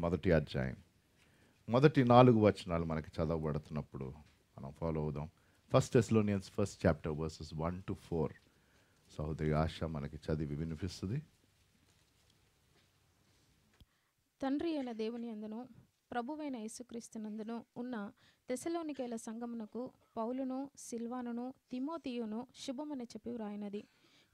మొదటి అధ్యాయం. మొదటి నాలుగు వచనాలు మనకి చదవబడుతున్నప్పుడు మనం ఫాలో అవుదాం. First Thessalonians first chapter verses one to four సహోదరి ఆశ మనకి చదివి వినిపిస్తుంది. తండ్రి అయిన దేవుని అందును ప్రభువైన యేసుక్రీస్తునందును ఉన్న తెసలోనికేల సంగమునకు పౌలును సిల్వానును తిమోతియును శుభమని చెప్పి వ్రాయినది.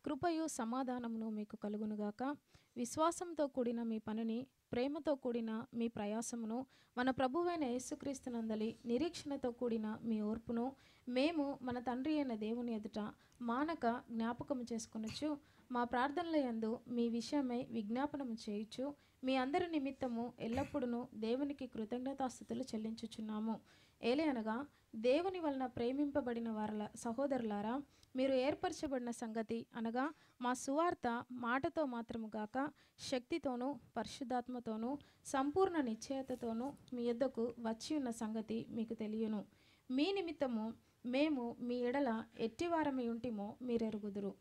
కృపయు సమాధానమును మీకు కలుగునుగాక. విశ్వాసంతో కూడిన మీ పనిని ప్రేమతో కూడిన మీ ప్రయాసమును మన ప్రభువైన యేసుక్రీస్తునందలి నిరీక్షణతో కూడిన మీ ఓర్పును మేము మన తండ్రి అయిన దేవుని ఎదుట మానక జ్ఞాపకము చేసుకొనొచ్చు మా ప్రార్థనల యందు మీ విషయమై విజ్ఞాపనము చేయొచ్చు మీ అందరి నిమిత్తము ఎల్లప్పుడూ దేవునికి కృతజ్ఞతాస్థుతులు చెల్లించుచున్నాము. ఏలే అనగా దేవుని వలన ప్రేమింపబడిన వారల సహోదరులారా మీరు ఏర్పరచబడిన సంగతి అనగా మా సువార్త మాటతో మాత్రము గాక శక్తితోనూ పరిశుద్ధాత్మతోనూ సంపూర్ణ నిశ్చయతతోనూ మీ యొద్దకు వచ్చి ఉన్న సంగతి మీకు తెలియను. మీ నిమిత్తము మేము మీ ఎడల ఎట్టివారమి ఉంటిమో మీరెరుగుదురు.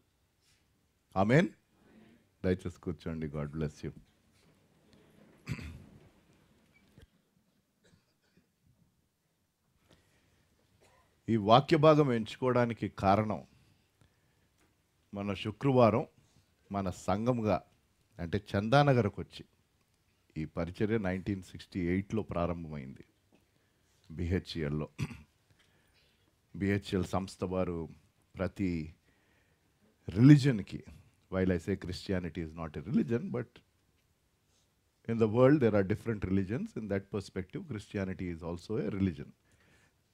ఆమెన్. దయచేసి కూర్చోండి. God bless you. ఈ వాక్య భాగం ఎంచుకోవడానికి కారణం మన శుక్రవారం మన సంఘంగా అంటే చందానగర్కి వచ్చి ఈ పరిచర్య నైన్టీన్ సిక్స్టీ ఎయిట్లో ప్రారంభమైంది. బిహెచ్ఎల్లో బిహెచ్ఎల్ సంస్థ వారు ప్రతి రిలీజన్కి while I say Christianity is not a religion but in the world there are different religions in that perspective Christianity is also a religion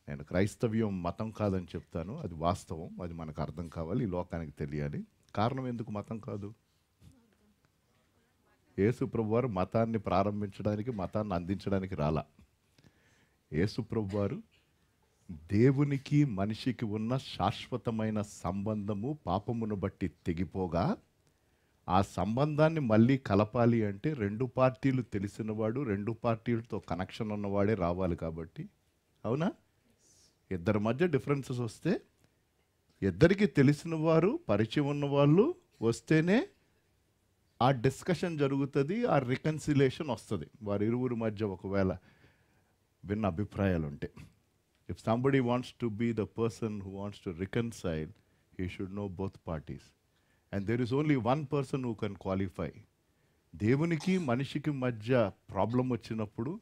నేను క్రైస్తవ్యం మతం కాదని చెప్తాను. అది వాస్తవం. అది మనకు అర్థం కావాలి. ఈ లోకానికి తెలియాలి. కారణం ఎందుకు మతం కాదు? యేసు వారు మతాన్ని ప్రారంభించడానికి మతాన్ని అందించడానికి రాలా. యేసు వారు దేవునికి మనిషికి ఉన్న శాశ్వతమైన సంబంధము పాపమును బట్టి తెగిపోగా ఆ సంబంధాన్ని మళ్ళీ కలపాలి అంటే రెండు పార్టీలు తెలిసినవాడు రెండు పార్టీలతో కనెక్షన్ ఉన్నవాడే రావాలి కాబట్టి. అవునా? ఇద్దరి మధ్య డిఫరెన్సెస్ వస్తే ఇద్దరికి తెలిసిన వారు పరిచయం ఉన్న వాళ్ళు వస్తేనే ఆ డిస్కషన్ జరుగుతుంది ఆ రికన్సిలేషన్ వస్తుంది. వారి ఇరువురి మధ్య ఒకవేళ విన్న అభిప్రాయాలు ఉంటాయి if somebody wants to be the person who wants to reconcile he should know both parties and there is only one person who can qualify దేవునికి మనిషికి మధ్య ప్రాబ్లం వచ్చినప్పుడు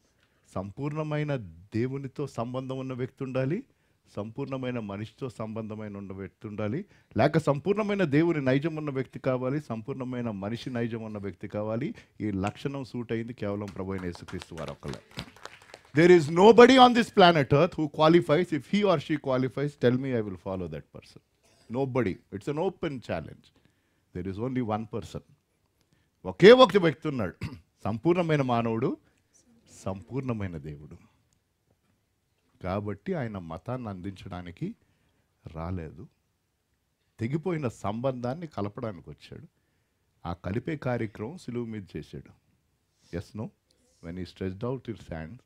సంపూర్ణమైన దేవునితో సంబంధం ఉన్న వ్యక్తి ఉండాలి. సంపూర్ణమైన మనిషితో సంబంధమైన ఉన్న వ్యక్తి ఉండాలి. లేక సంపూర్ణమైన దేవుని నైజం ఉన్న వ్యక్తి కావాలి సంపూర్ణమైన మనిషి నైజం ఉన్న వ్యక్తి కావాలి. ఈ లక్షణం సూట్ అయింది కేవలం ప్రభు అయిన యేసుక్రీస్తు వారు ఒకళ్ళే there is nobody on this planet earth who qualifies if he or she qualifies tell me I will follow that person nobody it's an open challenge there is only one person ఒకే ఒక వ్యక్తి ఉన్నాడు. సంపూర్ణమైన మానవుడు సంపూర్ణమైన దేవుడు. కాబట్టి ఆయన మతాన్ని అందించడానికి రాలేదు. తెగిపోయిన సంబంధాన్ని కలపడానికి వచ్చాడు. ఆ కలిపే కార్యక్రమం సులువు మీద చేశాడు. Yes no when he stretched out its hands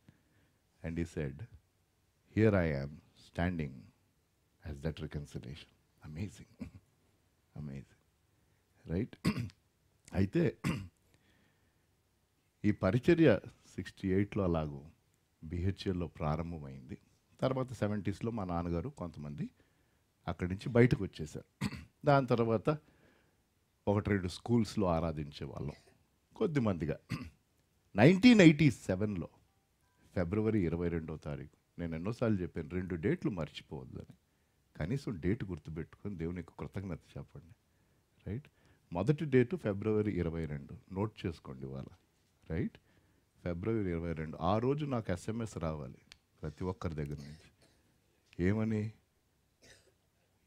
and he said here I am standing as that reconciliation amazing amazing right అయితే ఈ పరిచర్య సిక్స్టీ ఎయిట్లో అలాగూ బిహెచ్ఎల్లో ప్రారంభమైంది. తర్వాత సెవెంటీస్లో మా నాన్నగారు కొంతమంది అక్కడి నుంచి బయటకు వచ్చేసారు దాని తర్వాత ఒకటి రెండు స్కూల్స్లో ఆరాధించే వాళ్ళం కొద్దిమందిగా నైన్టీన్ ఎయిటీ సెవెన్లో ఫిబ్రవరి ఇరవై రెండో తారీఖు నేను ఎన్నోసార్లు చెప్పాను రెండు డేట్లు మర్చిపోవద్దని. కనీసం డేట్ గుర్తుపెట్టుకొని దేవునికి కృతజ్ఞత చెప్పండి. రైట్? మొదటి డేటు ఫిబ్రవరి ఇరవై రెండు. నోట్ చేసుకోండి ఇవాళ. రైట్? ఫిబ్రవరి ఇరవై రెండు. ఆ రోజు నాకు ఎస్ఎంఎస్ రావాలి ప్రతి ఒక్కరి దగ్గర నుంచి. ఏమని?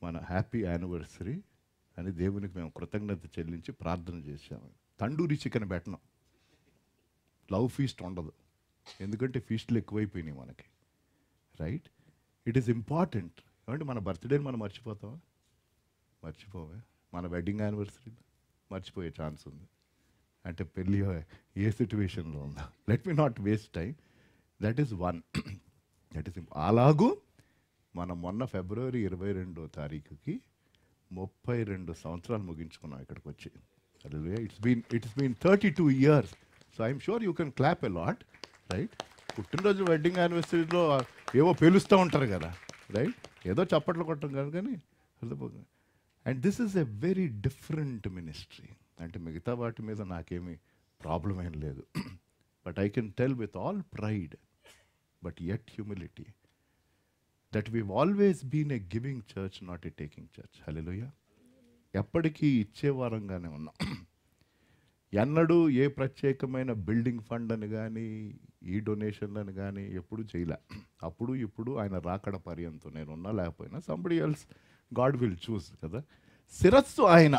మన హ్యాపీ యానివర్సరీ అని దేవునికి మేము కృతజ్ఞత చెల్లించి ప్రార్థన చేశాము. తండూరి చికెన్ పెట్టడం లవ్ ఫీస్ట్ ఉండదు. ఎందుకంటే ఫీస్ట్లు ఎక్కువైపోయినాయి మనకి. రైట్? It is important. ఏమంటే మన బర్త్డేని మనం మర్చిపోతామా? మర్చిపోవే? మన వెడ్డింగ్ యానివర్సరీ మర్చిపోయే ఛాన్స్ ఉంది. అంటే పెళ్ళి ఏ సిచ్యువేషన్లో ఉందా let me not waste time that is one that is అలాగూ మనం మొన్న ఫిబ్రవరి ఇరవై రెండో తారీఖుకి ముప్పై రెండు సంవత్సరాలు ముగించుకున్నాం ఇక్కడికి వచ్చి. It's been it's been thirty two years so I'm sure you can clap a lot right పుట్టినరోజు వెడ్డింగ్ యానివర్సరీలో ఏవో పేలుస్తూ ఉంటారు కదా రైట్ ఏదో చప్పట్లు కొట్టడం కాదు కానీ and this is a very different ministry అంటే మిగతా వాటి మీద నాకేమీ ప్రాబ్లం ఏం లేదు. But I can tell with all pride but at humility that we always been a giving church not a taking church హలోయ ఎప్పటికీ ఇచ్చే వారంగానే ఉన్నాం. ఎన్నడూ ఏ ప్రత్యేకమైన బిల్డింగ్ ఫండ్ అని కానీ ఈ డొనేషన్లను కానీ ఎప్పుడు చేయలే. అప్పుడు ఇప్పుడు ఆయన రాకడ పర్యంతం నేను ఉన్నా లేకపోయినా somebody else God will choose కదా. శిరస్సు ఆయన.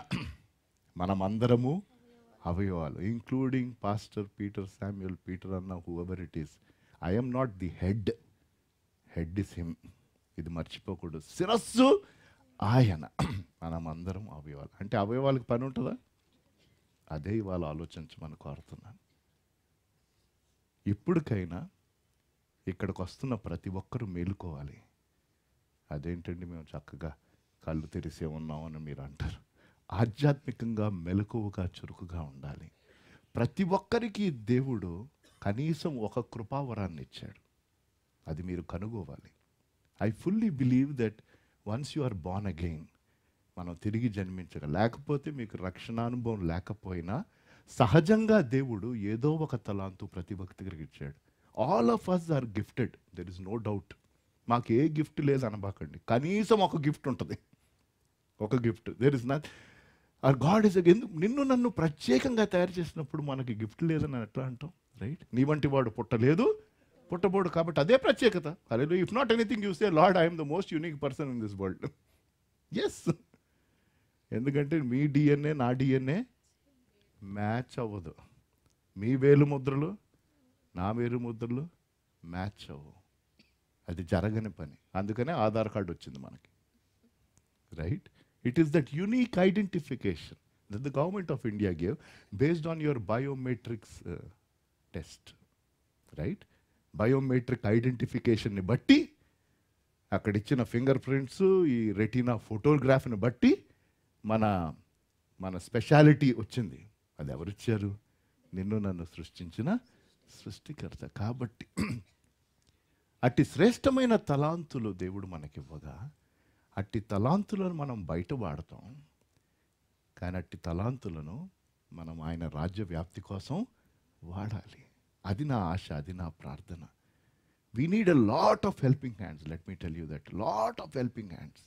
మనమందరము అవయవాలు including pastor Peter Samuel Peter అన్న whoever it is I'm not the head head is him ఇది మర్చిపోకూడదు. శిరస్సు ఆయన. మనమందరం అవయవాలు. అంటే అవయవాలకు పని ఉంటుందా? అదే ఇవాళ ఆలోచించమని కోరుతున్నాను ఇప్పటికైనా ఇక్కడికి వస్తున్న ప్రతి ఒక్కరూ మేలుకోవాలి. అదేంటండి మేము చక్కగా కళ్ళు తెరిసే ఉన్నామని మీరు అంటారు. ఆధ్యాత్మికంగా మెలకువగా చురుకుగా ఉండాలి. ప్రతి ఒక్కరికి దేవుడు కనీసం ఒక కృపావరాన్ని ఇచ్చాడు అది మీరు కనుగోవాలి. I fully believe that once you are born again మనం తిరిగి జన్మించక లేకపోతే మీకు రక్షణానుభవం లేకపోయినా సహజంగా దేవుడు ఏదో ఒక తలాంతు ప్రతి ఒక్కరికి ఇచ్చాడు. All of us are gifted there is no doubt మాకు ఏ గిఫ్ట్ లేదు అనబాకండి. కనీసం ఒక గిఫ్ట్ ఉంటుంది. ఒక gift. There is not or God is ఎందుకు? నిన్ను నన్ను ప్రత్యేకంగా తయారు చేసినప్పుడు మనకి గిఫ్ట్ లేదని ఎట్లా అంటాం? రైట్ నీ వంటి వాడు పుట్టలేదు పుట్టబోడు కాబట్టి అదే ప్రత్యేకత. అరే if not anything use a Lord I'm the most unique person in this world yes ఎందుకంటే మీ డిఎన్ఏ నా డిఎన్ఏ మ్యాచ్ అవ్వదు. మీ వేలు ముద్రలు నా వేలు ముద్రలు మ్యాచ్ అవ్వవు. అది జరగని పని. అందుకనే ఆధార్ కార్డు వచ్చింది మనకి. Right it is that unique identification that the government of India gave based on your biometrics test right biometric ఐడెంటిఫికేషన్ని బట్టి అక్కడ ఇచ్చిన ఫింగర్ ప్రింట్స్ ఈ రెటీనా ఫోటోగ్రాఫ్ని బట్టి మన మన స్పెషాలిటీ వచ్చింది. అది ఎవరిచ్చారు నిన్ను నన్ను సృష్టించిన సృష్టికర్త. కాబట్టి అట్టి శ్రేష్టమైన తలాంతులు దేవుడు మనకివ్వగా అట్టి తలాంతులను మనం బయట వాడతాం. కానీ అట్టి తలాంతులను మనం ఆయన రాజ్య వ్యాప్తి కోసం వాడాలి. అది నా ఆశ అది నా ప్రార్థన. We need a lot of helping hands let me tell you that lot of helping hands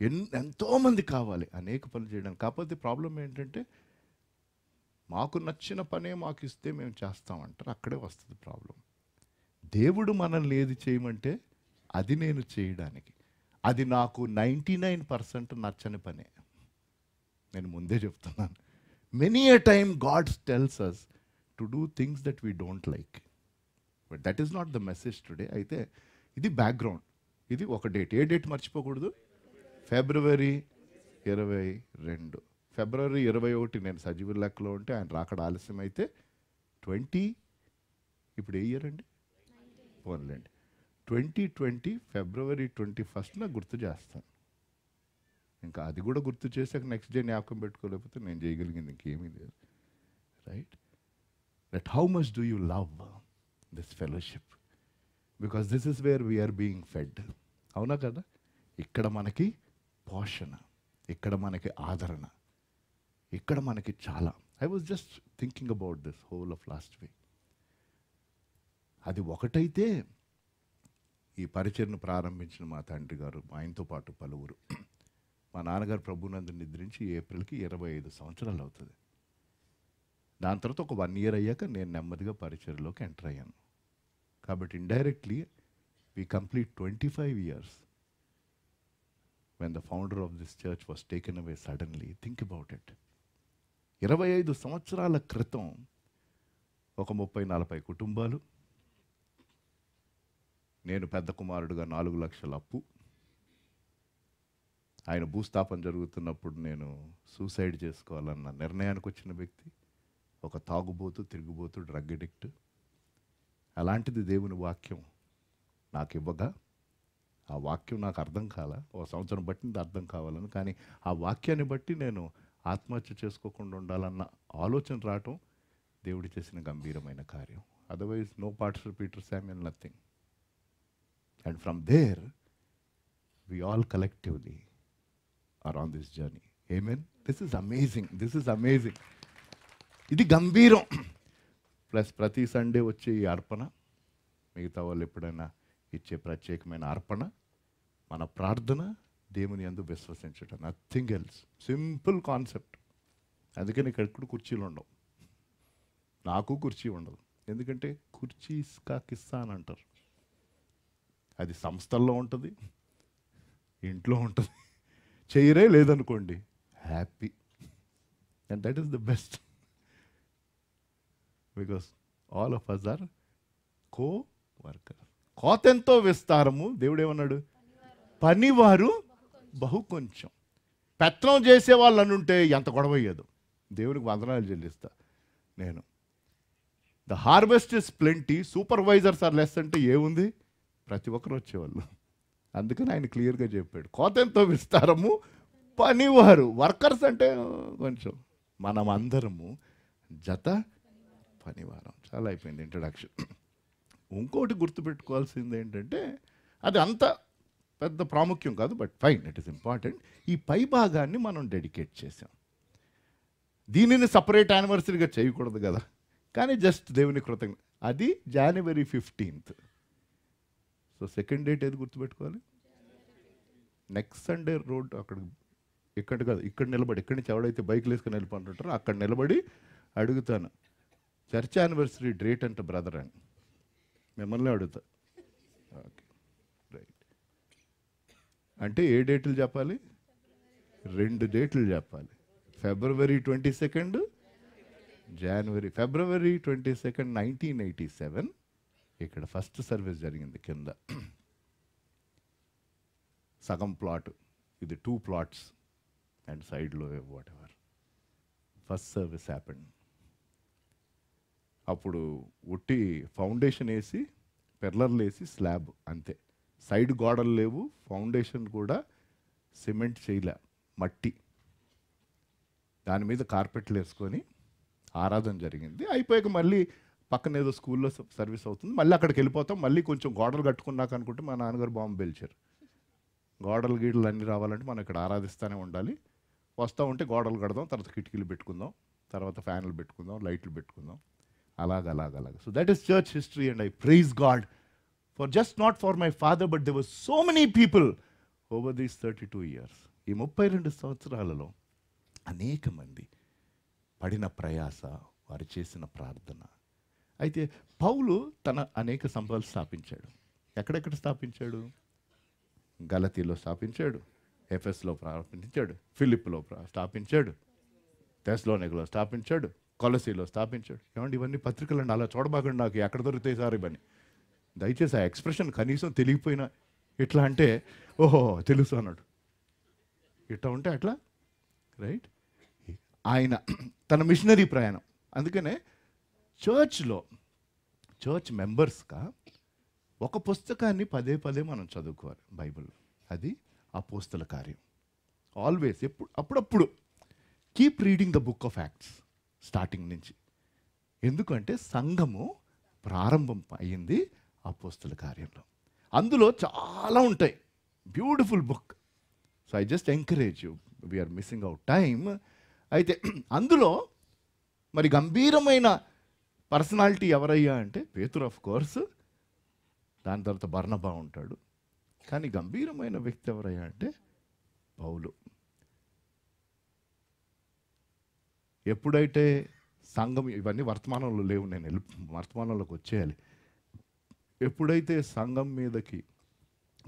ఎన్ ఎంతోమంది కావాలి అనేక పనులు చేయడానికి. కాకపోతే ప్రాబ్లం ఏంటంటే మాకు నచ్చిన పనే మాకు ఇస్తే మేము చేస్తామంటారు అక్కడే వస్తుంది ప్రాబ్లం దేవుడు మనల్ని ఏది చేయమంటే అది నేను చేయడానికి. అది నాకు నైంటీ నైన్ పర్సెంట్ నచ్చని పనే. నేను ముందే చెప్తున్నాను. Many a time God's tells us to do things that we don't like but that is not the message today అయితే ఇది బ్యాక్గ్రౌండ్ ఇది ఒక డేట్ ఏ డేట్ మర్చిపోకూడదు? ఫిబ్రవరి ఇరవై రెండు. ఫిబ్రవరి ఇరవై ఒకటి నేను సజీవ లెక్కలో ఉంటే ఆయన రాకడ ఆలస్యం అయితే ట్వంటీ ఇప్పుడు ఏ ఇయర్ అండి? పోన్లేండి ట్వంటీ ట్వంటీ ఫిబ్రవరి ట్వంటీ ఫస్ట్న గుర్తు చేస్తాను. ఇంకా అది కూడా గుర్తు చేశాక నెక్స్ట్ డే జ్ఞాపకం పెట్టుకోలేకపోతే నేను చేయగలిగింది ఇంకేమీ లేదు. Right that how much do you love this fellowship because this is where we're being fed అవునా కదా? ఇక్కడ మనకి పోషణ ఇక్కడ మనకి ఆదరణ ఇక్కడ మనకి చాలా. I was just thinking about this whole of last week అది ఒకటైతే ఈ పరిచయను ప్రారంభించిన మా తండ్రి గారు ఆయనతో పాటు పలువురు. మా నాన్నగారు ప్రభునందు నిద్రించి ఏప్రిల్కి ఇరవై ఐదు సంవత్సరాలు అవుతుంది. దాని తర్వాత ఒక వన్ ఇయర్ అయ్యాక నేను నెమ్మదిగా పరిచయలోకి ఎంటర్ అయ్యాను. కాబట్టి indirectly we complete twenty five years when the founder of this church was taken away suddenly think about it ఇరవై ఐదు సంవత్సరాల క్రితం ఒక ముప్పై నలభై కుటుంబాలు నేను పెద్ద కుమారుడుగా నాలుగు లక్షల అప్పు. ఆయన భూస్థాపన జరుగుతున్నప్పుడు నేను సూసైడ్ చేసుకోవాలన్న నిర్ణయానికి వచ్చిన వ్యక్తి ఒక తాగుబోతు తిరుగుబోతు డ్రగ్ ఎడిక్ట్ అలాంటిది దేవుని వాక్యం నాకు ఇవ్వగా ఆ వాక్యం నాకు అర్థం కాల ఒక సంవత్సరం బట్టి అర్థం కావాలని. కానీ ఆ వాక్యాన్ని బట్టి నేను ఆత్మహత్య చేసుకోకుండా ఉండాలన్న ఆలోచన రావటం దేవుడు చేసిన గంభీరమైన కార్యం. Otherwise no parts Peter nothing and from there we all collectively are on this journey amen this is amazing this is amazing ఇది గంభీరం. ప్లస్ ప్రతి సండే వచ్చే ఈ అర్పణ మిగతా వాళ్ళు ఎప్పుడైనా ఇచ్చే ప్రత్యేకమైన అర్పణ మన ప్రార్థన దేవుని అందు విశ్వసించడం నథింగ్ ఎల్స్ సింపుల్ కాన్సెప్ట్ అందుకని ఇక్కడ కూడా కుర్చీలు ఉండవు. నాకు కుర్చీ ఉండదు. ఎందుకంటే కుర్చీ ఇస్కా కిస్సా అని అంటారు. అది సంస్థల్లో ఉంటుంది ఇంట్లో ఉంటుంది. చేయరే లేదనుకోండి happy. And that is the best because all of us are co worker కోత ఎంతో విస్తారము దేవుడు ఏమన్నాడు పనివారు బహు కొంచెం పెత్తనం చేసే వాళ్ళు అనుంటే ఎంత గొడవ అయ్యేదు. దేవునికి వందనాలు చెల్లిస్తా. నేను. The harvest is plenty supervisors are less అంటే ఏముంది? ప్రతి ఒక్కరు వచ్చేవాళ్ళు. అందుకని ఆయన క్లియర్గా చెప్పాడు. కోతెంతో విస్తారము పనివారు. వర్కర్స్ అంటే కొంచెం మనం అందరము జత పనివారం. చాలా అయిపోయింది ఇంట్రడక్షన్ ఇంకోటి గుర్తుపెట్టుకోవాల్సింది ఏంటంటే అది అంత పెద్ద ప్రాముఖ్యం కాదు but fine it is important ఈ పై భాగాన్ని మనం డెడికేట్ చేసాం దీనిని సపరేట్ యానివర్సరీగా చేయకూడదు కదా. కానీ జస్ట్ దేవుని కృతజ్ఞ అది January fifteenth so second date ఏది గుర్తుపెట్టుకోవాలి? నెక్స్ట్ సండే రోడ్ అక్కడ ఇక్కడ కాదు ఇక్కడ నిలబడి ఇక్కడి నుంచి ఎవడైతే బైక్లు వేసుకుని వెళ్ళిపోతుంటారో అక్కడ నిలబడి అడుగుతాను. చర్చ్ యానివర్సరీ డేట్ అంటే బ్రదర్ అని. మిమ్మల్ని అడుగుతా. ఓకే. రైట్. అంటే ఏ డేట్లు చెప్పాలి? రెండు డేట్లు చెప్పాలి. February twenty second January February twenty second nineteen eighty seven ఇక్కడ ఫస్ట్ సర్వీస్ జరిగింది కింద. సగం ప్లాట్ ఇది టూ ప్లాట్స్ అండ్ సైడ్లో whatever first service happened అప్పుడు ఉట్టి ఫౌండేషన్ వేసి పెర్లర్లు వేసి స్లాబ్ అంతే. సైడ్ గోడలు లేవు ఫౌండేషన్ కూడా సిమెంట్ చేయలే మట్టి. దాని మీద కార్పెట్లు వేసుకొని ఆరాధన జరిగింది. అయిపోయాక మళ్ళీ పక్కన ఏదో స్కూల్లో స- సర్వీస్ అవుతుంది. మళ్ళీ అక్కడికి వెళ్ళిపోతాం. మళ్ళీ కొంచెం గోడలు కట్టుకున్నాక అనుకుంటే మా నాన్నగారు బాంబు పేల్చారు. గోడలు గీడలు అన్నీ రావాలంటే మనం ఇక్కడ ఆరాధిస్తూనే ఉండాలి. వస్తూ ఉంటే గోడలు కడదాం తర్వాత కిటికీలు పెట్టుకుందాం తర్వాత ఫ్యాన్లు పెట్టుకుందాం లైట్లు పెట్టుకుందాం. అలాగ అలాగ అలాగ. So that is church history and I praise God for just not for my father but they were so many people over these thirty two years ఈ ముప్పై రెండు సంవత్సరాలలో అనేక మంది పడిన ప్రయాస వారు చేసిన ప్రార్థన అయితే పౌలు తన అనేక సంఘాలు స్థాపించాడు. ఎక్కడెక్కడ స్థాపించాడు? గలతీలో స్థాపించాడు. ఎఫ్ఎస్లో ప్రారంభించాడు. ఫిలిప్లో స్థాపించాడు. తెస్లోనికలో స్థాపించాడు. కొలసీలో స్థాపించాడు. ఏమండి ఇవన్నీ పత్రికలు అండి అలా చూడబాకండి నాకు ఎక్కడ దొరుకుతాయి సార్ ఇవన్నీ. దయచేసి ఆ ఎక్స్ప్రెషన్ కనీసం తెలియకపోయినా ఇట్లా అంటే ఓహో తెలుసు అన్నాడు. ఇట్లా ఉంటే అట్లా? రైట్? ఆయన తన మిషనరీ ప్రయాణం. అందుకనే చర్చ్లో చర్చ్ మెంబర్స్గా ఒక పుస్తకాన్ని పదే పదే మనం చదువుకోవాలి బైబిల్ అది అపోస్తల కార్యం. ఆల్వేస్ ఎప్పుడు అప్పుడప్పుడు keep reading the book of Acts starting నుంచి. ఎందుకంటే సంఘము ప్రారంభం అయ్యింది అపోస్తల కార్యంలో. అందులో చాలా ఉంటాయి. Beautiful book so I just encourage you we're missing out time అయితే అందులో మరి గంభీరమైన పర్సనాలిటీ ఎవరయ్యా అంటే పేతురు ఆఫ్ కోర్స్ దాని తర్వాత బర్ణబా ఉంటాడు. కానీ గంభీరమైన వ్యక్తి ఎవరయ్యా అంటే పౌలు. ఎప్పుడైతే సంఘం ఇవన్నీ వర్తమానంలో లేవు నేను వెళ్ళి వర్తమానంలోకి వచ్చేయాలి. ఎప్పుడైతే సంఘం మీదకి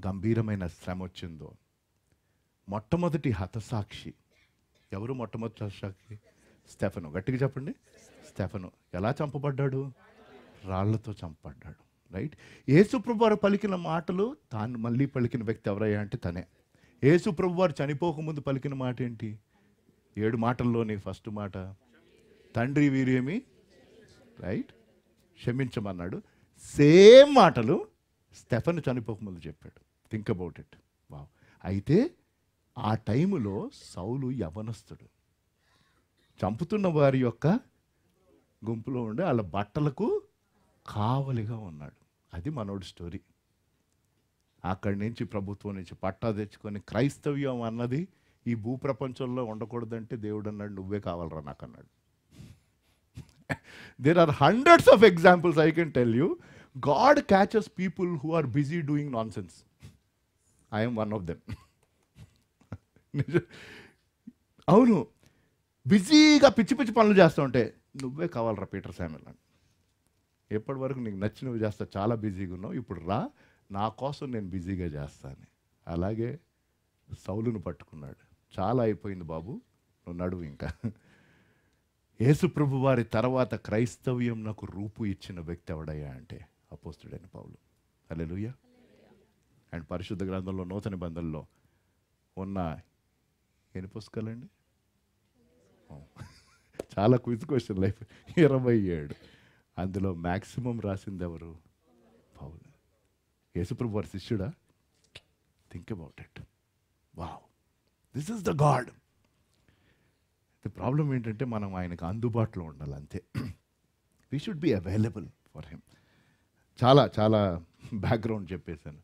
గంభీరమైన శ్రమ వచ్చిందో మొట్టమొదటి హతసాక్షి ఎవరు? మొట్టమొదటి హతసాక్షి? స్టెఫను. గట్టిగా చెప్పండి. స్టెఫను. ఎలా చంపబడ్డాడు? రాళ్ళతో చంపబడ్డాడు. రైట్? యేసుప్రభు వారు పలికిన మాటలు తాను మళ్ళీ పలికిన వ్యక్తి ఎవరయ్యా అంటే తనే. యేసుప్రభు వారు చనిపోకముందు పలికిన మాట ఏంటి? ఏడు మాటల్లోని ఫస్ట్ మాట. తండ్రి వీరేమి? రైట్? క్షమించమన్నాడు. సేమ్ మాటలు స్టెఫన్ చనిపోకముందు చెప్పాడు. థింక్ అబౌట్ ఇట్ వావ్ అయితే ఆ టైములో సౌలు యవనస్తుడు. చంపుతున్న వారి యొక్క గుంపులో ఉండి వాళ్ళ బట్టలకు కావలిగా ఉన్నాడు. అది మనోడి స్టోరీ. అక్కడి నుంచి ప్రభుత్వం నుంచి పట్టా తెచ్చుకొని క్రైస్తవ్యం అన్నది ఈ భూప్రపంచంలో ఉండకూడదంటే దేవుడు అన్నాడు నువ్వే కావాలరా నాకు అన్నాడు there are hundreds of examples I can tell you God catches people who are busy doing nonsense I'm one of them అవును. బిజీగా పిచ్చి పిచ్చి పనులు చేస్తూ ఉంటాయి నువ్వే కావాలరా పీటర్ శామ్యుల్ అని. ఎప్పటి వరకు నీకు నచ్చినవి చేస్తా చాలా బిజీగా ఉన్నావు ఇప్పుడు రా నా కోసం నేను బిజీగా చేస్తాను. అలాగే సౌలును పట్టుకున్నాడు. చాలా అయిపోయింది బాబు నువ్వు నడువు ఇంకా. యేసుప్రభు వారి తర్వాత క్రైస్తవ్యం నాకు రూపు ఇచ్చిన వ్యక్తి ఎవడయ్యా అంటే అపోస్తుడైన పౌలు. లూయ అండ్ పరిశుద్ధ గ్రంథంలో నూతన బంధంలో ఉన్న ఎన్ని పుస్తకాలండి? అవును చాలా క్విజ్ క్వశ్చన్ లైఫ్ ఇరవై ఏడు. అందులో మ్యాక్సిమం రాసింది ఎవరు? పౌలు. యేసుప్రభు వారి శిష్యుడా? Think about it wow this is the God the problem ఏంటంటే మనం ఆయనకు అందుబాటులో ఉండాలి అంతే. We should be available for him చాలా చాలా బ్యాక్గ్రౌండ్ చెప్పేశాను.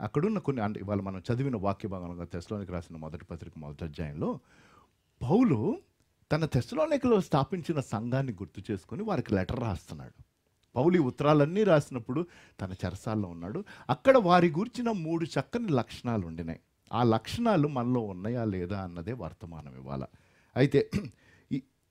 అక్కడున్న కొన్ని అంటే ఇవాళ మనం చదివిన వాక్య భాగంగా తెస్లోనికి రాసిన మొదటి పత్రిక మొదటి అధ్యాయంలో పౌలు తన తెస్లోనికలో స్థాపించిన సంఘాన్ని గుర్తు చేసుకొని వారికి లెటర్ రాస్తున్నాడు. పౌలి ఉత్తరాలన్నీ రాసినప్పుడు తన చెరసాల్లో ఉన్నాడు. అక్కడ వారి గురించిన మూడు చక్కని లక్షణాలు ఉండినాయి. ఆ లక్షణాలు మనలో ఉన్నాయా లేదా అన్నదే వర్తమానం ఇవ్వాల అయితే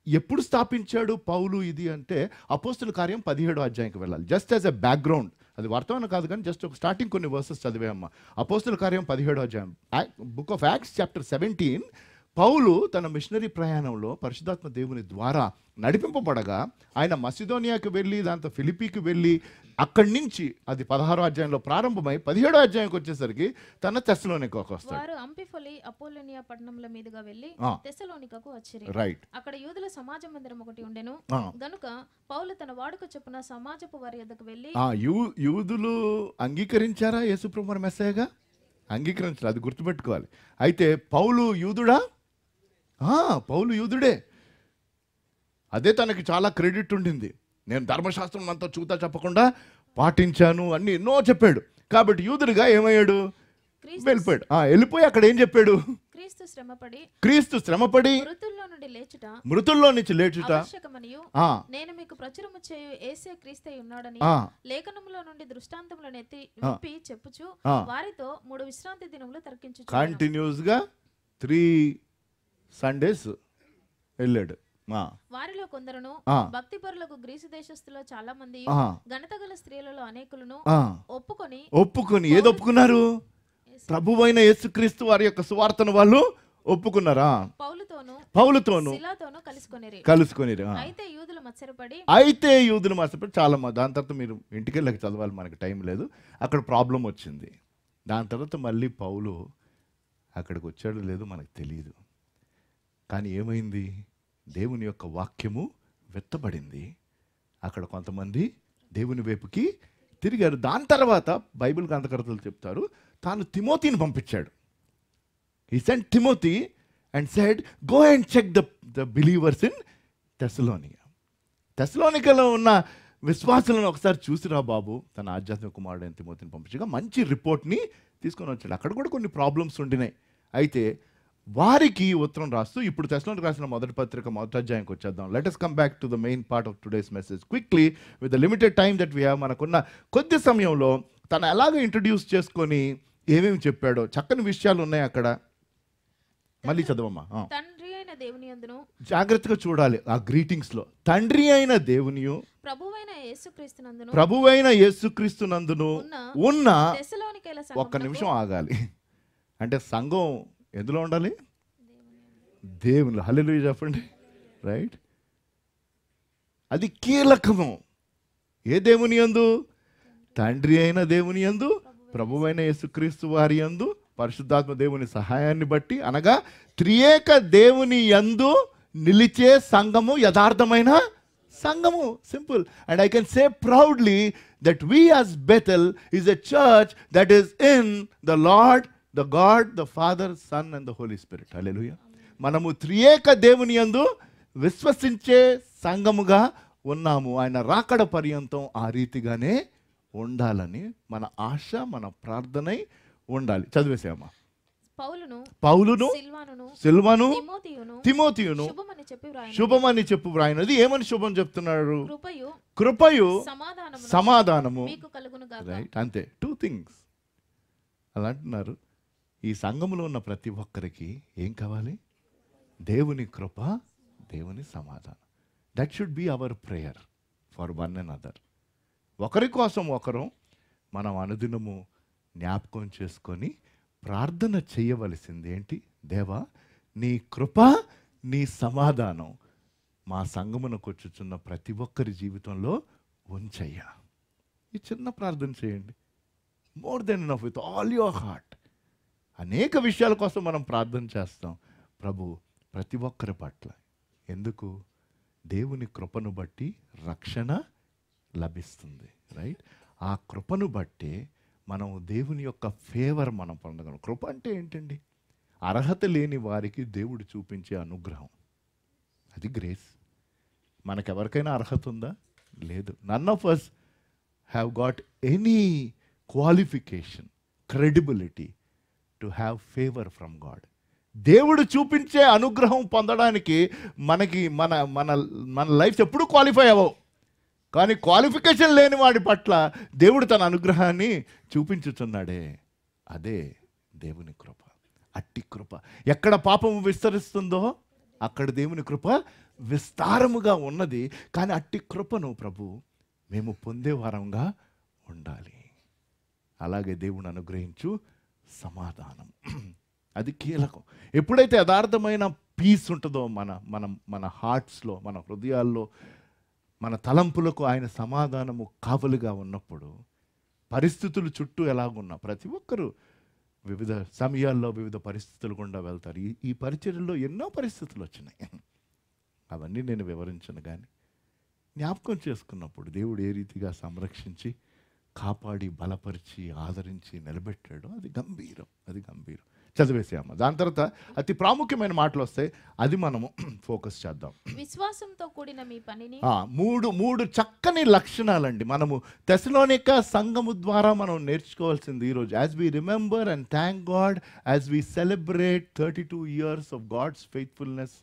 ఎప్పుడు స్థాపించాడు పౌలు ఇది అంటే అపోస్తుల కార్యం పదిహేడు అధ్యాయంకి వెళ్ళాలి. Just as a background. అది వర్తమానం కాదు కానీ జస్ట్ ఒక స్టార్టింగ్ కొన్ని వర్సెస్ చదివాయమ్మ అపోస్తుల కార్యం పదిహేడు అధ్యాయం. Book of Acts chapter seventeen పౌలు తన మిషనరీ ప్రయాణంలో పరిశుధాత్మ దేవుని ద్వారా నడిపింపబడగా ఆయన మసిదోనియాకి వెళ్ళి దాంతో ఫిలిపీకి వెళ్ళి అక్కడి నుంచి అది పదహారో అధ్యాయంలో ప్రారంభమై పదిహేడో అధ్యాయంకి వచ్చేసరికి తన తెస్సలోనికి వస్తాడు. వారు అంపిఫొలి అపోలోనియా మీదుగా వెళ్ళి ఆ. తెసలోనికకు వచ్చిరి. రైట్ అక్కడ యూదుల సమాజ మందిరం ఒకటి ఉండెను. గనుక పౌలు తన వాడుక చొప్పున సమాజపు వారి యొద్దకు యూ యూదులు అంగీకరించారా యేసుప్రభు మెస్సయ్యగా? అంగీకరించారు అది గుర్తుపెట్టుకోవాలి. అయితే పౌలు యూదుడా? పౌలు యూదుడే. అదే తనకి చాలా క్రెడిట్ ఉండింది. నేను ధర్మశాస్త్రం అంతా చూతా చెప్పకుండా పాటించాను అన్ని ఎన్నో చెప్పాడు. కాబట్టి యూదుడిగా ఏమయ్యాడు? వెళ్ళిపోయాడు. ఆ, వెళ్ళిపోయి అక్కడ ఏం చెప్పాడు? క్రీస్తు శ్రమపడి క్రీస్తు శ్రమపడి మృతుల్లో నుండి లేచుట మృతుల్లో నుంచి లేచుట. నేను మీకు ప్రచురము చేయు ఏసే క్రీస్తై ఉన్నాడని లేఖనములో నుండి దృష్టాంతములను ఎత్తి విప్పి చెప్పుచు. వారితో మూడు విశ్రాంతి దినములు తర్కించు కంటిన్యూస్గా త్రీ సండేస్ వెళ్ళాడు. వారిలో కొందరును. భక్తి పరులకు గ్రీసు దేశస్థులో చాలా మంది ఘనత గల స్త్రీలలో అనేకులను. ఒప్పుకొని ఒప్పుకొని ఏది ఒప్పుకున్నారు? ప్రభువైన యేసుక్రీస్తు వారి యొక్క సువార్తను వాళ్ళు ఒప్పుకున్నారా? పౌలుతోను పౌలుతోను శిలాతోను కలుసుకొనిరి. కలుసుకొని అయితే యూదులు మత్సరపడి అయితే యూదులు మర్చిపోయి చాలా దాని తర్వాత మీరు ఇంటికి వెళ్ళక చదవాలి మనకి టైం లేదు. అక్కడ ప్రాబ్లం వచ్చింది. దాని తర్వాత మళ్ళీ పౌలు అక్కడికి వచ్చాడో లేదో మనకు తెలియదు కానీ ఏమైంది? దేవుని యొక్క వాక్యము వెత్తబడింది. అక్కడ కొంతమంది దేవుని వైపుకి తిరిగారు. దాని తర్వాత బైబిల్ గ్రంథకర్తలు చెప్తారు తాను తిమోతిని పంపించాడు. He sent Timothy and said go and check the the believers in Thessalonia తెసలోనికలో ఉన్న విశ్వాసులను ఒకసారి చూసిరా బాబు? తన ఆధ్యాత్మిక కుమారుడు అని తిమోతిని పంపించగా మంచి రిపోర్ట్ని తీసుకొని వచ్చాడు. అక్కడ కూడా కొన్ని ప్రాబ్లమ్స్ ఉండినాయి. అయితే వారికి ఉత్తరం రాస్తూ ఇప్పుడు తెస్లోనికి రాసిన మొదటి పత్రిక మొదటి అధ్యాయంకి వచ్చేద్దాం. Let us come back to the main part of today's message quickly with the limited time that we have మనకున్న కొద్ది సమయంలో తను ఎలాగ ఇంట్రడ్యూస్ చేసుకొని ఏమేమి చెప్పాడో చక్కని విషయాలు ఉన్నాయి అక్కడ. మళ్ళీ చదవమ్మా. తండ్రి అయిన దేవుని అందును జాగ్రత్తగా చూడాలి ఆ గ్రీటింగ్స్లో తండ్రి అయిన దేవునియు ప్రభువైన యేసుక్రీస్తునందును ప్రభువైన యేసుక్రీస్తు నందును ఉన్న ఒక్క నిమిషం ఆగాలి. అంటే సంఘం ఎందులో ఉండాలి? దేవుని. హల్లెలు చెప్పండి. రైట్? అది కీలకము. ఏ దేవుని యందు? తండ్రి అయిన దేవుని యందు ప్రభువైన యేసుక్రీస్తు వారి యందు పరిశుద్ధాత్మ దేవుని సహాయాన్ని బట్టి అనగా త్రియేక దేవుని యందు నిలిచే సంఘము యథార్థమైన సంఘము. Simple and I can say proudly that we as Bethel is a church that is in the Lord the God the Father Son and the Holy Spirit hallelujah మనము త్రియేక దేవుని యందు విశ్వసించే సంఘముగా ఉన్నాము. ఆయన రాకడ పర్యంతం ఆ రీతిగానే ఉండాలని మన ఆశ మన ప్రార్థనై ఉండాలి. చదివేసామా పౌలును పౌలును సిల్వను తిమోతియును శుభమని చెప్పి వ్రాయినది. ఏమని శుభం చెప్తున్నాడు కృపయు సమాధానము. సమాధానము రైట్ అంతే. టూ థింగ్స్ అలా అంటున్నారు. ఈ సంఘంలో ఉన్న ప్రతి ఒక్కరికి ఏం కావాలి? దేవుని కృప దేవుని సమాధానం. That should be our prayer for one and other ఒకరి కోసం ఒకరు మనం అనుదినము జ్ఞాపకం చేసుకొని ప్రార్థన చేయవలసింది ఏంటి? దేవా నీ కృప నీ సమాధానం మా సంగమునకు వచ్చుచున్న ప్రతి ఒక్కరి జీవితంలో ఉంచయ్యా. ఈ చిన్న ప్రార్థన చేయండి. More than enough with all your heart అనేక విషయాల కోసం మనం ప్రార్థన చేస్తాం. ప్రభు ప్రతి ఒక్కరి పట్ల ఎందుకు? దేవుని కృపను బట్టి రక్షణ లభిస్తుంది రైట్ ఆ కృపను బట్టి మనం దేవుని యొక్క ఫేవర్ మనం పొందగలం. కృప అంటే ఏంటండి? అర్హత లేని వారికి దేవుడు చూపించే అనుగ్రహం. అది గ్రేస్ మనకెవరికైనా అర్హత ఉందా? లేదు. None of us have got any qualification credibility to have favour from God దేవుడు చూపించే అనుగ్రహం పొందడానికి మనకి మన మన మన లైఫ్ ఎప్పుడు క్వాలిఫై అవ్వవు. కానీ క్వాలిఫికేషన్ లేని వాడి పట్ల దేవుడు తన అనుగ్రహాన్ని చూపించుతున్నాడే. అదే దేవుని కృప అట్టి కృప. ఎక్కడ పాపము విస్తరిస్తుందో అక్కడ దేవుని కృప విస్తారముగా ఉన్నది. కానీ అట్టి కృపను ప్రభు మేము పొందే వారంగా ఉండాలి. అలాగే దేవుని అనుగ్రహించు సమాధానం. అది కీలకం. ఎప్పుడైతే యథార్థమైన పీస్ ఉంటుందో మన మన మన హార్ట్స్లో మన హృదయాల్లో మన తలంపులకు ఆయన సమాధానము కావలుగా ఉన్నప్పుడు పరిస్థితులు చుట్టూ ఎలాగున్నా ప్రతి ఒక్కరూ వివిధ సమయాల్లో వివిధ పరిస్థితులు గుండా వెళ్తారు. ఈ ఈ పరిచర్యలో ఎన్నో పరిస్థితులు వచ్చినాయి. అవన్నీ నేను వివరించను కానీ జ్ఞాపకం చేసుకున్నప్పుడు దేవుడు ఏ రీతిగా సంరక్షించి కాపాడి బలపరిచి ఆదరించి నిలబెట్టాడో అది గంభీరం. అది గంభీరం. చదివేసాము దాని తర్వాత అతి ప్రాముఖ్యమైన మాటలు వస్తాయి. అది మనము ఫోకస్ చేద్దాం. విశ్వాసంతో కూడిన మీ పనిని మూడు మూడు చక్కని లక్షణాలండి. మనము తెసలోనిక సంఘము ద్వారా మనం నేర్చుకోవాల్సింది ఈరోజు as we remember and thank God as we celebrate thirty two years of God's faithfulness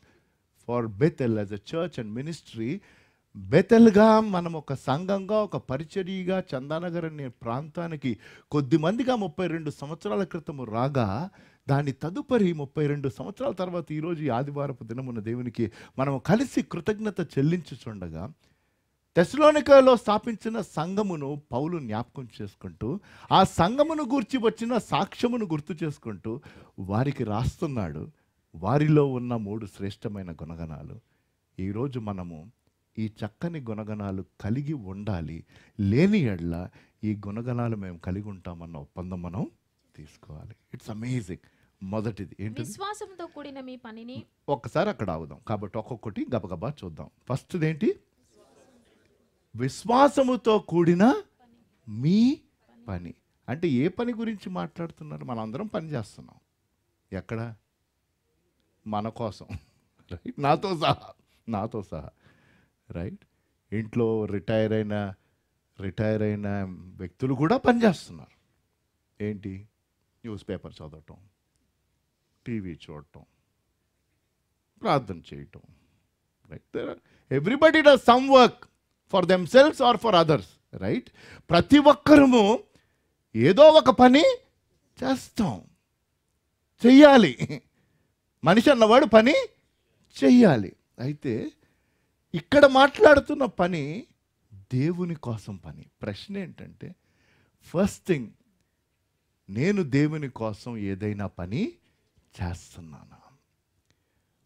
for Bethel as a church and ministry బెతెల్గా మనం ఒక సంఘంగా ఒక పరిచర్యగా చందానగర్ అనే ప్రాంతానికి కొద్ది మందిగా ముప్పై రెండు సంవత్సరాల క్రితము రాగా దాని తదుపరి ముప్పై రెండు సంవత్సరాల తర్వాత ఈరోజు ఆదివారపు దినమున దేవునికి మనం కలిసి కృతజ్ఞత చెల్లించుచుండగా తెసలోనికలో స్థాపించిన సంఘమును పౌలు జ్ఞాపకం చేసుకుంటూ ఆ సంఘమును గూర్చి వచ్చిన సాక్ష్యమును గుర్తు చేసుకుంటూ వారికి రాస్తున్నాడు. వారిలో ఉన్న మూడు శ్రేష్టమైన గుణగణాలు. ఈరోజు మనము ఈ చక్కని గుణగణాలు కలిగి ఉండాలి. లేని ఎడ్ల ఈ గుణగణాలు మేము కలిగి ఉంటామన్న ఒప్పందం మనం తీసుకోవాలి. ఇట్స్ అమేజింగ్ మొదటిది ఏంటిది? విశ్వాసంతో కూడిన మీ పనిని ఒక్కసారి అక్కడ ఆగుదాం. కాబట్టి ఒక్కొక్కటి గబగబా చూద్దాం. ఫస్ట్ ఏంటి? విశ్వాసముతో కూడిన మీ పని. అంటే ఏ పని గురించి మాట్లాడుతున్నారు? మనందరం పని చేస్తున్నాం. ఎక్కడ? మన కోసం. రైట్ నాతో సహా. నాతో సహా. రైట్? ఇంట్లో రిటైర్ అయిన రిటైర్ అయిన వ్యక్తులు కూడా పనిచేస్తున్నారు ఏంటి? న్యూస్ పేపర్ చదవటం టీవీ చూడటం ప్రార్థన చేయటం. Right? Everybody does some work for themselves are for others right ప్రతి ఒక్కరము ఏదో ఒక పని చేస్తాం. చెయ్యాలి. మనిషి అన్నవాడు పని చెయ్యాలి. అయితే ఇక్కడ మాట్లాడుతున్న పని దేవుని కోసం పని. ప్రశ్న ఏంటంటే ఫస్ట్ థింగ్ నేను దేవుని కోసం ఏదైనా పని చేస్తున్నానా?